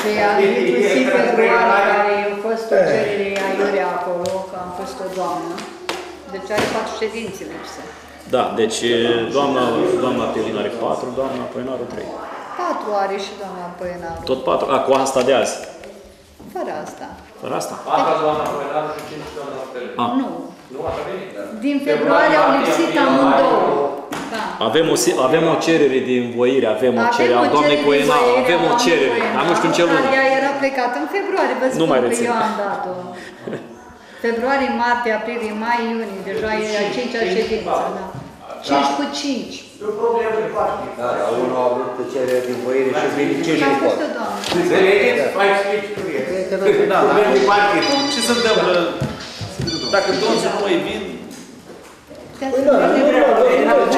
Și am inclusiv februarie, care a fost o cerere aiurea acolo, că am fost o doamnă. Deci are patru ședințe lipsă. Da, deci doamna, doamna Pelin are 4, doamna Poenaru 3. Patru are și doamna Păinaru. Tot 4, a, cu asta de azi. Fără asta. Fără asta. Patru doamna Poenaru și cinci doamna Pelin. Ah. Nu. Nu, așa bine? Din februarie au lipsit amândouă. Da. Avem o, se- avem o cerere de învoire, avem o cerere a o doamnei cerere Poenaru, de avem o doamnei cerere, Poenaru, dar nu știu în ce lună. Care ea era plecată în februarie, vă spun Nu mai că rețin. eu am dat-o. Februarie, martie, aprilie, mai, iunie, deja e a cincea ședință, da. 5 cu 5. E o problemă de parte. Da, dar unul a avut cerere din voire și vine ce Și și am pot. fost o doamnă. Înțelegeți? Mai explici cum e. Da, Probleme de parte. Ce se întâmplă? Dacă toți noi vin, Păi da, nu, nu, nu, nu,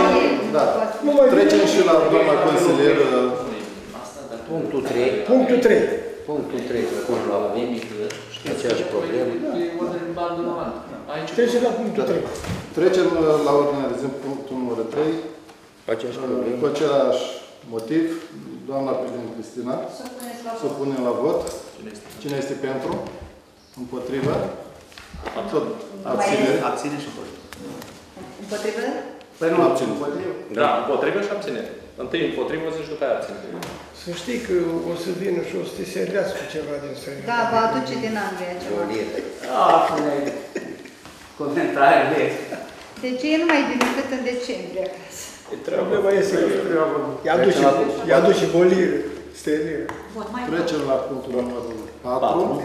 Da. nu mai Trecem și la doamna consilier uh, Punctul 3. Punctul 3. Punctul 3, spun la aceeași problemă. Trecem la punctul 3. Trecem uh, la ordinea de zi, punctul numărul 3, Aceeași cu problemă. același motiv. Doamna președinte Cristina, să punem la vot. Cine este pentru? Împotrivă? Tot abținere. abține și voi. Împotrivă? Păi nu abține. Da, împotrivă și abținere. Întâi împotrivă, zici după aia abținere. Să știi că o să vină și o să te servească ceva din străină. Da, va aduce din Anglia ceva. Ah, spune comentariile. Deci e numai din decât în decembrie acasă. Problema este că i-a dus și, i-a dus și bolire, sterilă. Bun, mai Trecem la punctul numărul 4.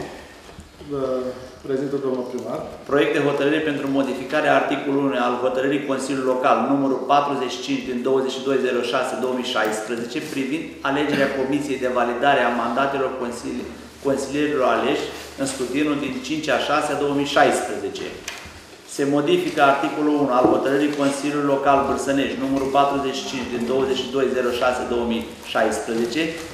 Prezintă domnul primar. Proiect de hotărâre pentru modificarea articolului 1 al hotărârii Consiliului Local numărul 45 din 2206-2016 privind alegerea Comisiei de Validare a mandatelor consili- consilierilor aleși în scrutinul din 5 a 6 a 2016. Se modifică articolul 1 al hotărârii Consiliului Local Bârsănești numărul 45 din 2206-2016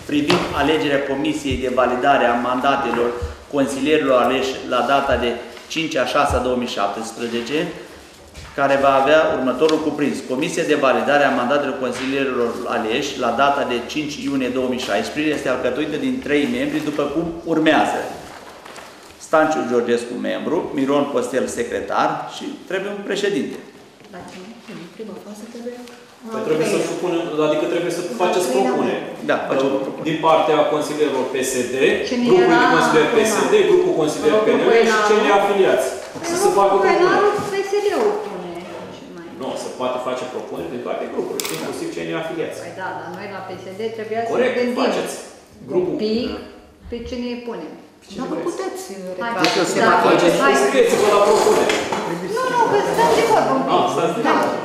privind alegerea Comisiei de Validare a mandatelor consilierilor aleși la data de 5 a 6 a 2017, care va avea următorul cuprins. Comisia de validare a mandatelor consilierilor aleși la data de 5 iunie 2016 este alcătuită din trei membri, după cum urmează. Stanciu Georgescu, membru, Miron Costel, secretar și trebuie un președinte. La cine? În prima fază trebuie... Păi trebuie să supunem, adică trebuie să faceți propuneri. Da, facem o propunere. Din partea consilierilor PSD, Cine grupul de era consilieri acum? PSD, grupul consilier Grupul PNL și Păinaru. cei neafiliați. Să se facă propuneri. Penalul PSD-ul pune. și mai- Nu, se poate face propuneri din toate grupurile, și inclusiv cei neafiliați. Păi da, dar noi la PSD trebuia să Corect, gândim faceți. un Grupul. pic pe cine îi punem. Dar nu puteți Hai, retrage. Adică se da, va face hai. Scrieți-vă la propuneri. Nu, nu, că stăm de vorbă un Ah, pic. stați de Da. vorbă.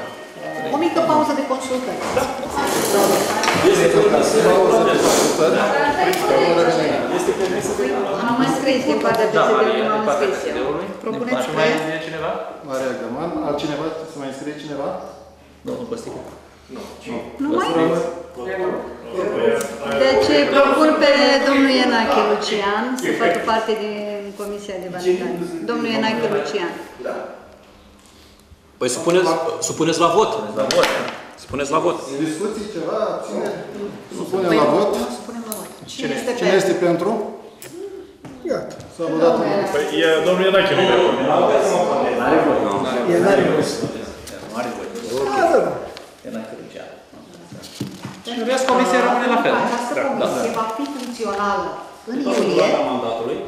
O mică pauză de consultări. Este permis să Este permis să Am mai scris din partea Da, PSD, Maria, cum din am partea scris eu. PSD-ului. Propuneți Și mai proiect? e cineva? Maria Găman. Altcineva? Se mai înscrie cineva? Domnul Costică. Nu mai? Deci propun pe domnul Ienache Lucian să facă parte din Comisia de Validare. Domnul Ienache Lucian. Păi supuneți, supuneți la vot. La vot. Supuneți la vot. Discuții, ceva, abțineri? Supunem la vot. Supunem la vot. Cine este Cine pentru? este pentru? Iată. S-a votat în Păi e domnul Ienache, nu pe acolo. El n-are rost. Mare voi. Da, da. Ienache Lucian. Și în rest, comisia rămâne la fel. Această comisie va fi funcțională în După iulie, durata mandatului.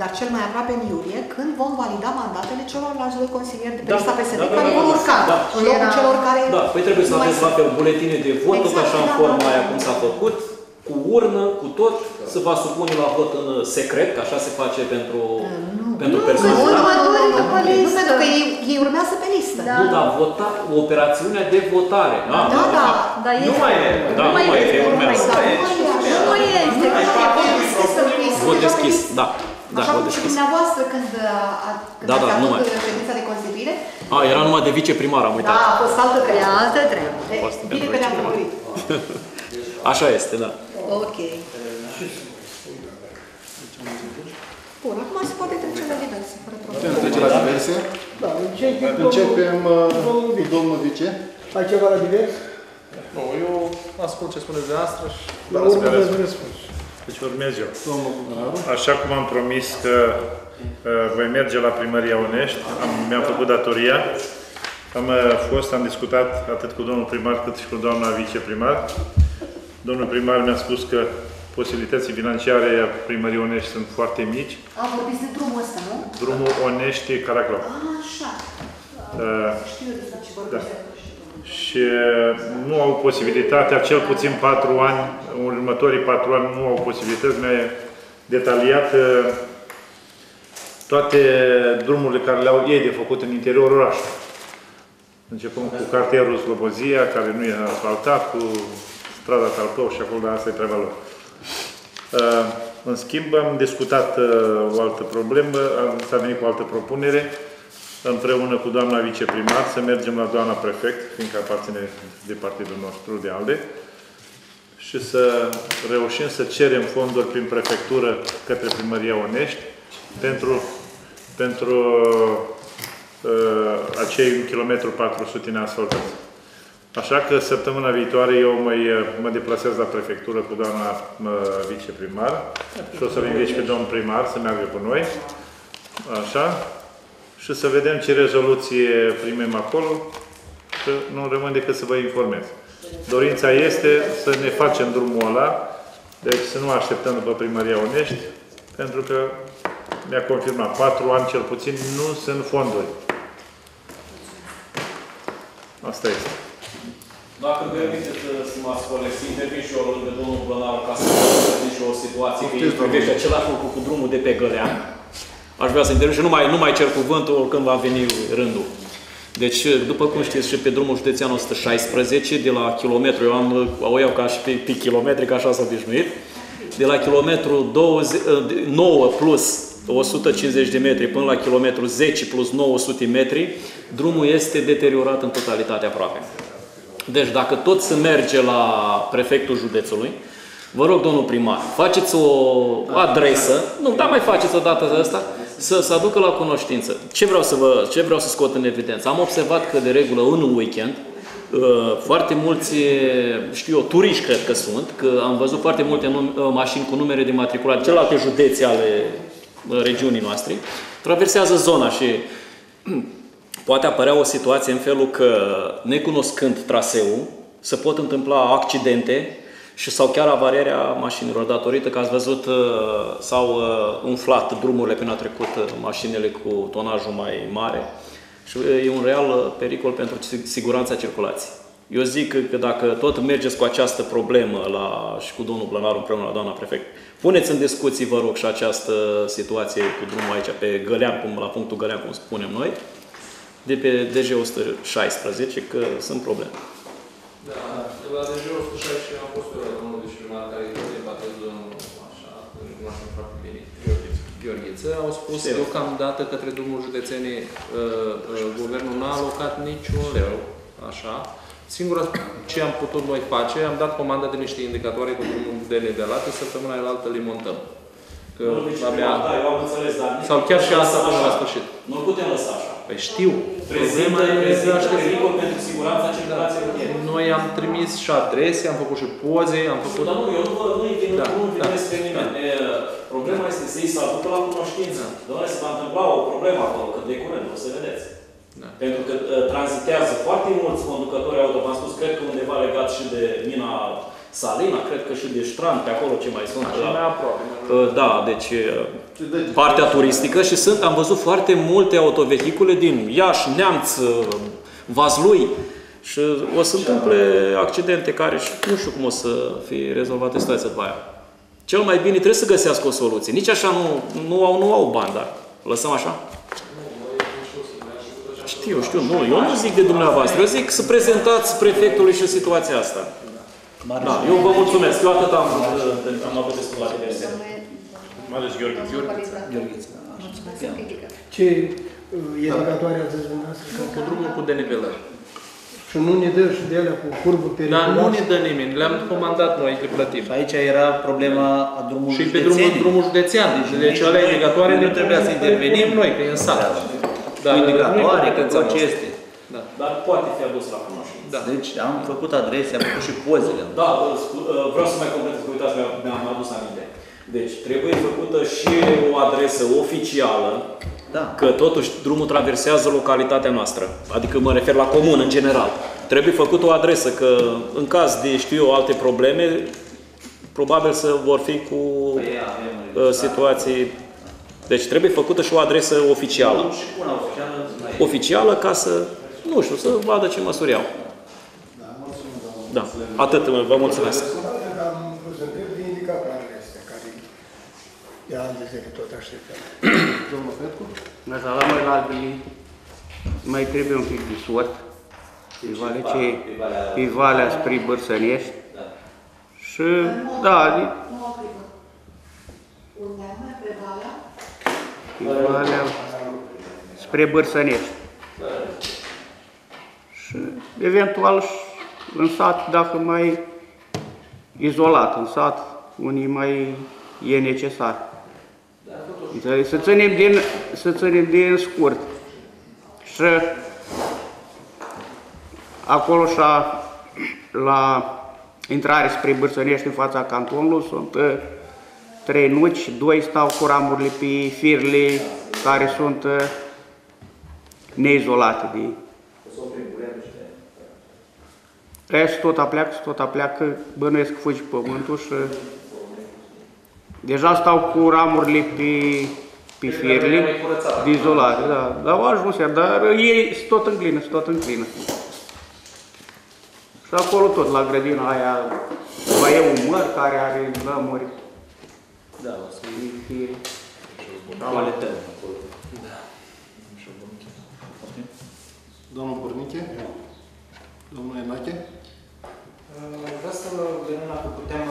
Dar cel mai aproape în iulie, când vom valida mandatele celorlalți doi consilieri de pe Da, lista PSD da, da, care da, vor da. urca Da. în locul Era- celor care Da, păi trebuie să nu mai aveți la sunt. fel buletine de vot, tot Exact, așa în da, forma da, da. aia cum s-a făcut, cu urnă, cu tot, se va supune la vot în secret, că așa se face pentru, pentru Nu, persoane. că Da? următorii după Nu, listă. pentru că ei, ei urmează pe listă. Da. Nu, dar vota, operațiunea de votare. Da, Da, da. Dar Nu este- mai e. Da, nu mai e, urmează. Da, nu mai e așa. Nu mai este. Vot deschis, să fie Vot deja pe deschis, listă. da. Da, Așa vot cum și deschis. dumneavoastră când, a, când Da, ați da, avut numai. ședința de constituire, A, era numai de viceprimar, am da, uitat. a fost altă E treabă. altă treabă. E, fost Bine pentru că ne-am viceprimar. lămurit. <laughs> Așa este, da. Ok. Bun, acum se poate trece la diverse, fără Putem probleme. trece la diverse. Da, începem, Începem uh, domnul cu Vice. domnul vice. Ai ceva la divers? Nu, eu ascult ce spuneți de astăzi și La vă urmă răspund. vă răspuns. Deci urmez eu. Domnul Gunaru. Așa cum am promis că uh, voi merge la primăria Onești, am, mi-am făcut datoria. Am uh, fost, am discutat atât cu domnul primar cât și cu doamna viceprimar. Domnul primar mi-a spus că posibilității financiare a primării Onești sunt foarte mici. A vorbit de drumul ăsta, nu? Drumul Onești-Caraclau. A, așa. Uh, Știu despre ce Da. Vorbesc. și uh, nu au posibilitatea, cel puțin patru ani, în următorii patru ani nu au posibilități. Mi-a detaliat uh, toate drumurile care le-au ei de făcut în interiorul orașului. Începând cu cartierul Slobozia, care nu e asfaltat, cu strada Talcău și acolo, asta e treaba lor. Uh, În schimb, am discutat uh, o altă problemă, am- s-a venit cu o altă propunere, împreună cu doamna viceprimar, să mergem la doamna prefect, fiindcă aparține de partidul nostru, de ALDE, și să reușim să cerem fonduri prin prefectură către primăria Onești pentru, pentru uh, acei 1 km 400 neasfaltați. Așa că săptămâna viitoare eu mă, mă deplasez la prefectură cu doamna uh, viceprimar și o să-l invit și pe domnul primar să meargă cu noi. Așa. Și să vedem ce rezoluție primim acolo. Că nu rămân decât să vă informez. Dorința este să ne facem drumul ăla, deci să nu așteptăm după primăria Onești, pentru că mi-a confirmat, patru ani cel puțin nu sunt fonduri. Asta este. Dacă îmi permiteți să mă ascult, să intervin și eu lângă domnul Plănar ca să vă și o situație, că îi privește același lucru cu drumul de pe Gălean. Aș vrea să intervin și nu mai, nu mai cer cuvântul când va veni rândul. Deci, după cum știți, și pe drumul județean 116, de la kilometru, eu am, o iau ca și pe, pe kilometri, ca așa s-a obișnuit, de la kilometru 20, 9 plus 150 de metri până la kilometru 10 plus 900 metri, drumul este deteriorat în totalitate aproape. Deci dacă tot se merge la prefectul județului, vă rog, domnul primar, faceți o adresă, nu, dar mai faceți o dată de asta, să, să aducă la cunoștință. Ce vreau, să vă, ce vreau să scot în evidență? Am observat că de regulă în weekend, uh, foarte mulți, știu eu, turiști cred că sunt, că am văzut foarte multe num- uh, mașini cu numere de matriculare, celelalte județe ale uh, regiunii noastre, traversează zona și <clears throat> poate apărea o situație în felul că, necunoscând traseul, se pot întâmpla accidente și sau chiar avarierea mașinilor datorită că ați văzut uh, s-au uh, umflat drumurile când a trecut uh, mașinile cu tonajul mai mare și e un real pericol pentru siguranța circulației. Eu zic că, că dacă tot mergeți cu această problemă la, și cu domnul Plănar împreună la doamna prefect, puneți în discuții, vă rog, și această situație cu drumul aici pe Gălean, cum, la punctul Gălean, cum spunem noi, de pe DG 116, că sunt probleme. Da, de la DG 116 am fost eu la domnul disciplinar care îi debatează așa, îl cunoaștem foarte bine, Gheorghiță. Au spus Serios. deocamdată către drumul județenii uh, uh, guvernul n-a alocat niciun leu, așa. Singura ce am putut noi face, am dat comandă de niște indicatoare cu drumul de nivelate, săptămâna altă le montăm. Că Domnul viceprimar, abia... da, eu am înțeles, dar Sau chiar și asta așa. până la sfârșit. Nu putem lăsa așa. Păi știu. Prezintă, Problema e prezintă de aștept- pericol pentru siguranța circulației rutiere. Noi am trimis și adrese, am făcut și poze, am făcut... Dar nu, eu nu, vă- nu, nu, Da, nu da. vinesc pe nimeni. E, Problema este să-i se aducă la cunoștință. Doamne, se va întâmpla o problemă acolo, cât de curând, o să vedeți. Da. Pentru că uh, tranzitează foarte mulți conducători auto, v-am spus, cred că undeva legat și de mina Salina, cred că și de Ștran, pe acolo ce mai sunt. Așa la- mai aproape. Uh, Da, deci uh, partea turistică și sunt, am văzut foarte multe autovehicule din Iași, Neamț, uh, Vaslui și o să întâmple accidente care și nu știu cum o să fie rezolvată situația după aia. Cel mai bine trebuie să găsească o soluție. Nici așa nu, nu, au, nu au bani, dar lăsăm așa? Știu, știu, nu, eu nu zic de dumneavoastră, eu zic să prezentați prefectului și situația asta. Da, eu vă mulțumesc, eu atât am, uh, am avut destul la diverse. Marius Gheorghe. Gheorghiță. Ce uh, indicatoare ați zis dumneavoastră? Cu drumul cu denivelări. Și nu ne dă și de alea cu curburi Dar nu periculoase? ne dă nimeni, le-am comandat noi, le plătim. Și aici era problema a drumului Și pe drumul, drumul județean. Deci alea indicatoare nu trebuia să intervenim noi, că e în sat. Cu indicatoare, cu competența tot ce noastră. este. Da. Dar poate fi adus la cunoștință. Da. Deci am făcut adrese, am făcut și pozele. Da, scu- uh, vreau să mai completez, că uitați, mi-am- mi-am adus aminte. Deci trebuie făcută și o adresă oficială, Da. că totuși drumul traversează localitatea noastră. Adică mă refer la comun în general. Trebuie făcut o adresă, că în caz de, știu eu, alte probleme, probabil să vor fi cu uh, situații... Deci trebuie făcută și o adresă oficială. Și una oficială mai Oficială ca să, nu știu, să vadă ce măsuri iau. Da, atât, vă mulțumesc. Am vrut să întreb de indicatoarele astea care de ani de zile tot așteptăm. <coughs> Domnul Petru? Dar la noi la albii mai trebuie un pic de sort Pe Valea, ce, pe Valea spre Bărsănești. Și, da, pe Valea spre Bărsănești. Și, eventual, și în sat, dacă mai izolat, în sat, unii mai e necesar. Înțelegi? Să ținem din, să ținem din scurt. Și acolo și la, la intrare spre Bârsănești în fața cantonului sunt uh, trei nuci, doi stau cu ramurile pe firile care sunt uh, neizolate de Restul tot apleacă, tot apleacă, bănuiesc că fugi pământul și deja stau cu ramurile pe, pe firile de izolare, da, dar au ajuns iar, dar ei sunt tot în clină, sunt tot în clină. Și acolo tot, la grădina aia, mai e un măr care are lămuri. Da, o să fie. toaletă acolo. Domnul Burniche? Domnul Enache? Vreau să vedem dacă putem,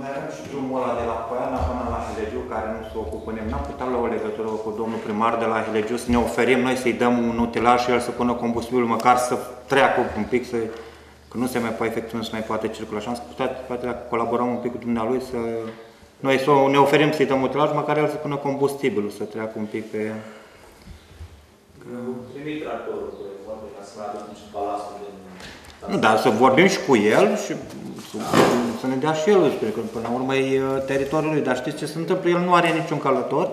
mai avem și drumul ăla de la Poiana până la Hilegiu, care nu se ocupă nimeni. N-am putea lua o legătură cu domnul primar de la Hilegiu, să ne oferim noi să-i dăm un utilaj și el să pună combustibil, măcar să treacă un pic, să, că nu se mai poate efectua, nu se mai poate circula. Și am spus, poate dacă colaborăm un pic cu dumnealui, să noi să ne oferim să-i dăm utilaj, măcar el să pună combustibilul, să treacă un pic pe... Trimit tractorul, poate, ca să mai aduc niște balastul din... Nu, dar să vorbim și cu el și să, să ne dea și el, spre că până la urmă e uh, teritoriul lui. Dar știți ce se întâmplă? El nu are niciun călător.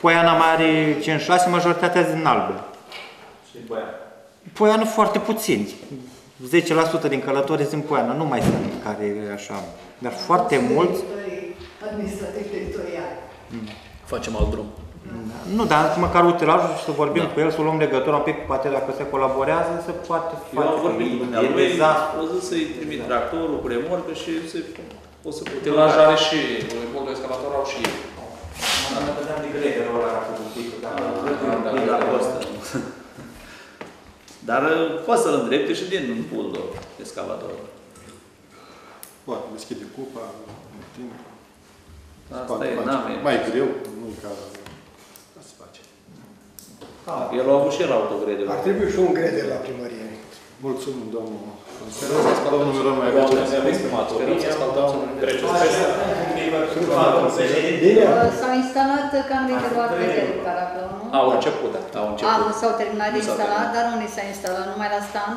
Poiana mai are 5-6, majoritatea din albe. Și Boian. Poiana foarte puțini. 10% din călători din Poiana, nu mai sunt care e așa. Dar foarte mulți. Administrativ teritorial. Facem alt drum. Nu, dar măcar utilajul și să vorbim cu el, să luăm legătura un pic, poate dacă se colaborează, se poate Eu am face. vorbit cu E dumneavoastră, dezastru. o zis să-i trimit tractorul cu remorcă și să o să Utilaj are și Boldul Excavator au și ei. Am vedeam de graderul ăla cu un pic, dar Da, costă. <laughs> Dar uh, poți să-l îndrepte și din buldo, excavatorul. Poate deschide cupa, în timp. Asta Poate e, face. n-am e. Mai greu, nu-i ca... Asta se face. El a avut și el autogrede. Ar trebui și un grede la primărie. Mulțumim, domnul. Domnul Miron, mai aveți Doamne, ne-am exprimat opinia, ascultați treceți peste. Uh, S-au instalat camerele de luat vedere care acolo, nu? Au început, da. Au A, nu s-au terminat de instalat, dar unde s-a instalat? Numai la stan?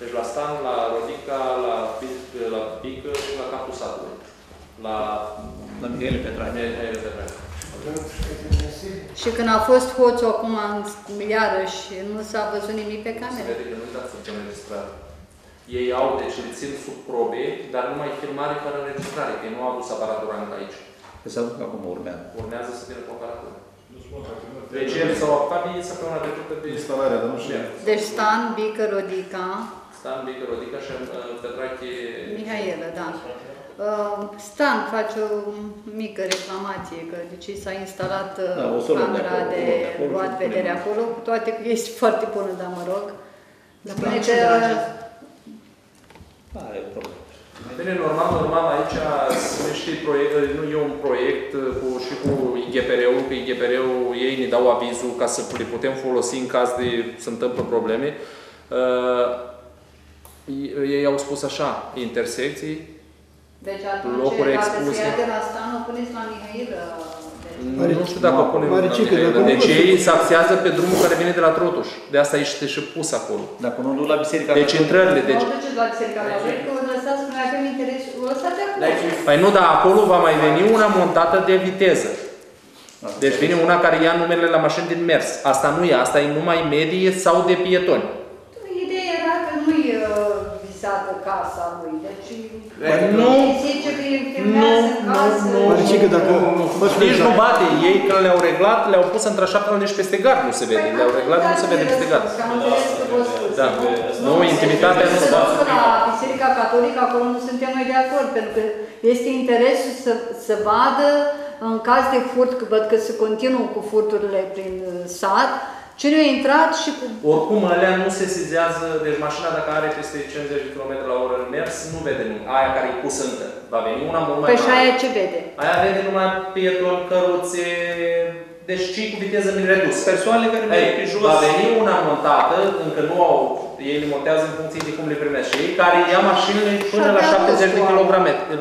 Deci la Stan, la Rodica, la Pic, la Pică și la capul satului. La... La Mihail Petrache. Mihail Petrache. Și când a fost hoțul acum în iarăși, nu s-a văzut nimic pe Se camere? vede că nu uitați să fie înregistrat. Ei au, deci le țin sub probe, dar numai filmare fără înregistrare, că ei nu au adus aparatura încă aici. Că se aduc acum urmează. Urmează să vină cu aparatura. Deci el s-au ocupat de săptămâna trecută de instalarea, dar nu știu. Deci Stan, Bică, Rodica, Stan Bică, Rodica și uh, Petrache... Mihaela, da. Uh, Stan face o mică reclamație că de ce s-a instalat uh, Da, o să luăm de camera acolo, de de acolo luat și vedere punem. acolo, cu toate că este <laughs> foarte bună, dar mă rog. Dar Spune ce că dragi. Are problemă. Bine, normal, normal, aici sunt niște proiecte, nu e un proiect uh, cu, și cu IGPR-ul, că IGPR-ul ei ne dau avizul ca să le putem folosi în caz de se întâmplă probleme. Uh, ei- ei au spus așa, intersecții, Deci atunci, Locuri dacă se expuse. ia de la Stan, o puneți la Mihaela. Deci, nu știu dacă o punem Mare la cică, Mihaela. dacă nu Deci vă- ei se axează pe drumul care vine de la Trotuș. De asta este și pus acolo. Dacă nu duc la biserica Deci intrările, deci... deci Nu duceți la Biserica Catolică, că o lăsați că noi avem interesul, o lăsați acolo. Păi nu, dar acolo va mai veni una montată de viteză. Deci vine una care ia numerele la mașini din mers. Asta nu e, asta e numai medie sau de pietoni. Ideea era că nu-i uh, visată casa lui, deci... Nu. Zice că îi filmează în casă. Maricică, dacă mă spune, Nici nu bate. Ei când le-au reglat, le-au pus într-așa fel nici peste gard nu se vede. Le-au reglat, nu se vede peste gard. Am înțeles că vă spus. Da. Nu, intimitatea nu se Să bate. la Biserica Catolică, acolo nu suntem noi de acord, pentru că este interesul să, să vadă în caz de furt, că văd că se continuă cu furturile prin uh, sat, Cine a intrat și cu... Oricum, alea nu se sizează, deci mașina dacă are peste 50 de km la oră în mers, nu vede nimic. Aia care e pusă încă. Va veni una mult mai Păi și mare. aia ce vede? Aia vede numai pieton, căruțe, deci cei cu viteză redusă. Persoanele care merg pe jos. Va veni una montată, încă nu au, ei le montează în funcție de cum le primesc și ei, care ia mașinile până la 70 de km,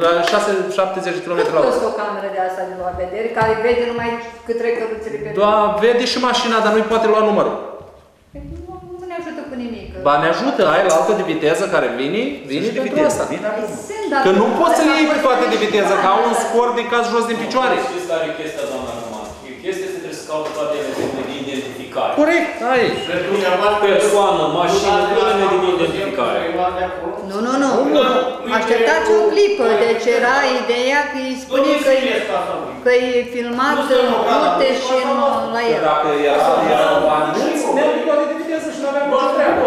la 6, 70 de km la Nu oră. o cameră de asta de la vedere, care vede numai cât trec căruțele pe Da, vede și mașina, dar nu-i poate lua numărul. Păi nu, nu ne ajută cu nimic. Ba ne ajută, ai la altă de viteză care vine, vine de pentru viteză, asta. vine acum. Sunt, dar Că nu poți să le iei pe toate de viteză, că au un scor de caz jos din picioare. Știți care e chestia, doamna Roman? Chestia este trebuie să caute toate elementele de identificare. Corect, ai. Persoană, mașină, elemente de identificare. Nu, nu, nu. Așteptați o clipă. Deci era ideea că îi spune că că e filmat în rute și în, la el. Dacă era, era anunț, ne-am pe toate de viteză și nu aveam nicio treabă.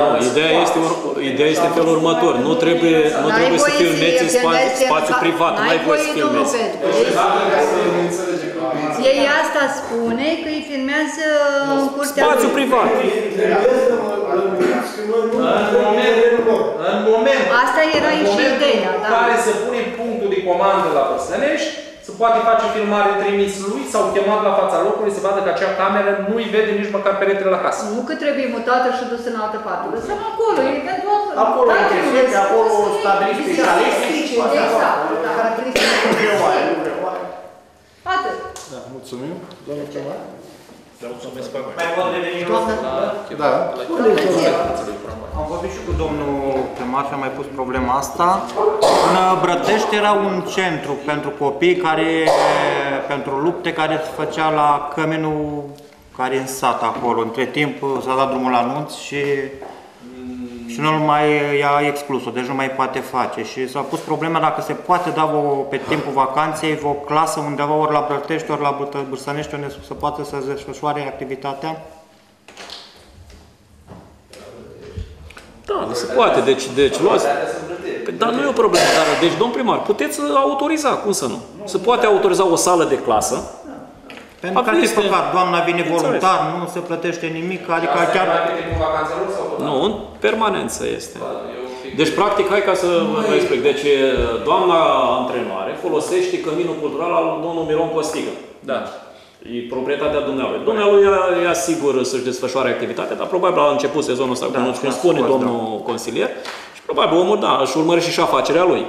Nu, ideea este, ur- ideea este felul următor. Nu trebuie, nu N-ai trebuie să voie filmezi în spațiu, filmezi în spațiu fa- privat. Nu ai voie să domnul filmezi. Petru. Ei asta spune că îi filmează în curtea Spațiu lui. privat. În moment, în moment, Asta era în și momentul ideea, în da. care se pune punctul de comandă la Păsănești, se poate face filmare trimis lui sau chemat la fața locului să vadă că acea cameră nu-i vede nici măcar peretele la casă. Nu că trebuie mutată și dusă în altă parte. Lăsăm acolo, e pentru asta. Acolo Dați-mi interzice, răspuns, acolo spune stabiliți specialiști. Exact, da. Caracteristici nu greoaie, nu greoaie. Atât. Da, mulțumim. Doamna primar? Mai pot reveni eu? Da. Am vorbit și cu domnul primar și am mai pus problema asta. În Brătești era un centru pentru copii care, pentru lupte care se făcea la căminul care e în sat acolo. Între timp s-a dat drumul la anunț și și nu mai i-a exclus-o, deci nu mai poate face. Și s-a pus problema dacă se poate da o, pe timpul vacanței o clasă undeva ori la Brătești, ori la Bârtă- Bârsanești, unde să poată să desfășoare activitatea. Da, se poate. Deci, deci luați... Păi, dar nu e o problemă. Dar, deci, domn primar, puteți autoriza, cum să nu? Se poate autoriza o sală de clasă. Pentru că ar fi păcat, doamna vine voluntar, nu se plătește nimic, adică chiar... Nu, în permanență este. Deci, practic, hai ca să vă explic. Deci, doamna antrenoare folosește căminul cultural al domnului Miron Costică. Da. E proprietatea dumneavoastră. Dumnealui e, e asigur să-și desfășoare activitatea, dar probabil la început sezonul ăsta, da, cum spune fost, domnul consilier, și probabil omul, da, își urmărește și afacerea lui.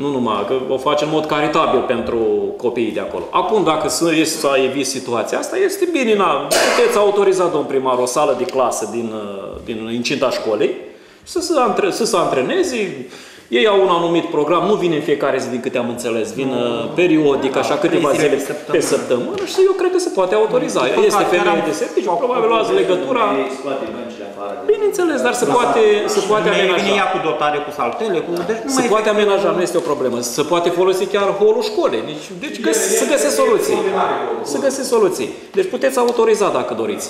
Nu numai, că o face în mod caritabil pentru copiii de acolo. Acum, dacă să, este să evit situația asta, este bine, na, puteți autoriza, domn primar, o sală de clasă din, uh, din incinta școlii, să se, antre, să se antreneze, ei au un anumit program, nu vine în fiecare zi, din câte am înțeles, vin uh, periodic, așa câteva Trei zile zile pe pe săptămână. săptămână și eu cred că se poate autoriza. Păcat, Este chiar femeie am- de serviciu, probabil luați legătura. Scoate băncile afară. de- Bineînțeles, dar se poate, se poate Vine ea amenaja. cu dotare, cu saltele, cu... Deci nu Se mai poate amenaja, nu este o problemă. Se poate folosi chiar holul școlii. Deci, deci găs, să găsesc soluții. Să găsesc soluții. Deci puteți autoriza dacă doriți.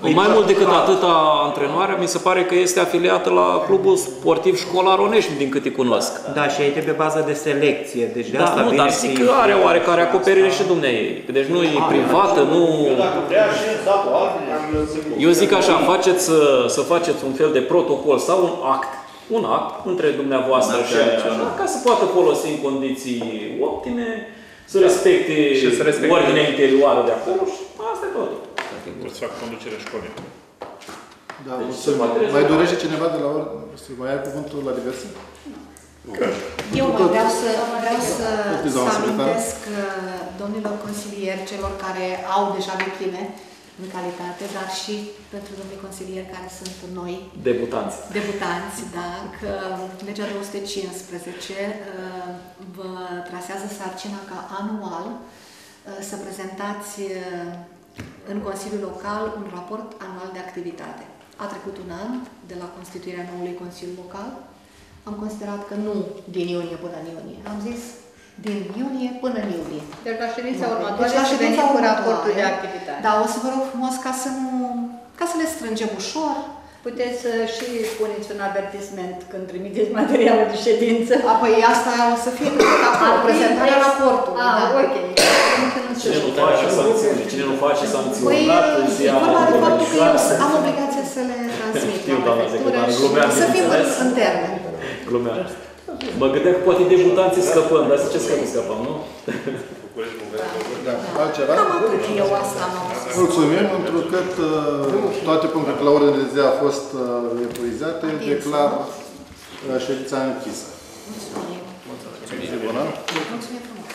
Mai mult decât atâta antrenoarea, mi se pare că este afiliată la clubul sportiv școlar Onești, din câte cunosc. Da, și aici e pe bază de selecție, deci de Da, asta nu, vine dar și- zic că are oarecare acoperire și dumnei. Deci nu e privată, nu... Dacă vrea și în satul altul, Eu zic așa, faceți, să, să faceți un fel de protocol sau un act, un act între dumneavoastră și așa, ca să poată folosi în condiții optime, să respecte, Și să respecte- ordinea interioară de acolo și asta e tot. Să fac conducerea școlii. Da, Deci mulțumim. se poate rezolva. Mai dorește cineva de la ori să mai ia cuvântul la diverse? Eu mai vreau să, vreau să, Poftiți, să doamna secretar. amintesc uh, domnilor consilieri, celor care au deja vechime în calitate, dar și pentru domnii consilieri care sunt noi Debutanți. debutanți, da, că legea 215 uh, vă trasează sarcina ca anual uh, să prezentați uh, în Consiliul Local un raport anual de activitate. A trecut un an de la constituirea noului Consiliu Local. Am considerat că nu din iunie până în iunie. Am zis din iunie până în iulie. Deci la ședința Deci următoare la să ședința venim cu următoare, raportul de activitate. Da, o să vă rog frumos ca să nu, ca să le strângem ușor, Puteți să și puneți un avertisment când trimiteți materialul de ședință. Apoi asta o să fie tot acolo, prezentarea raportului. Ah, da. ok. Cine nu face sancțiuni, cine nu face Păi, sancționat, își e ia vorba de faptul că eu modificare. am obligația să le <laughs> transmit Știu, la doamna prefectură secretar, și glumeam, să fim în, bineînțeles. în termen. Glumeam. Mă gândeam că poate debutanții scăpăm, dar ziceți că nu scăpăm, nu? Da. Altceva? Cam atât eu asta am spus. Mulțumim, întrucât uh, toate punctele pe la ordine de zi au fost uh, epuizate, declar uh, ședința închisă. Mulțumim. Mulțumim. Bună. Mulțumim frumos.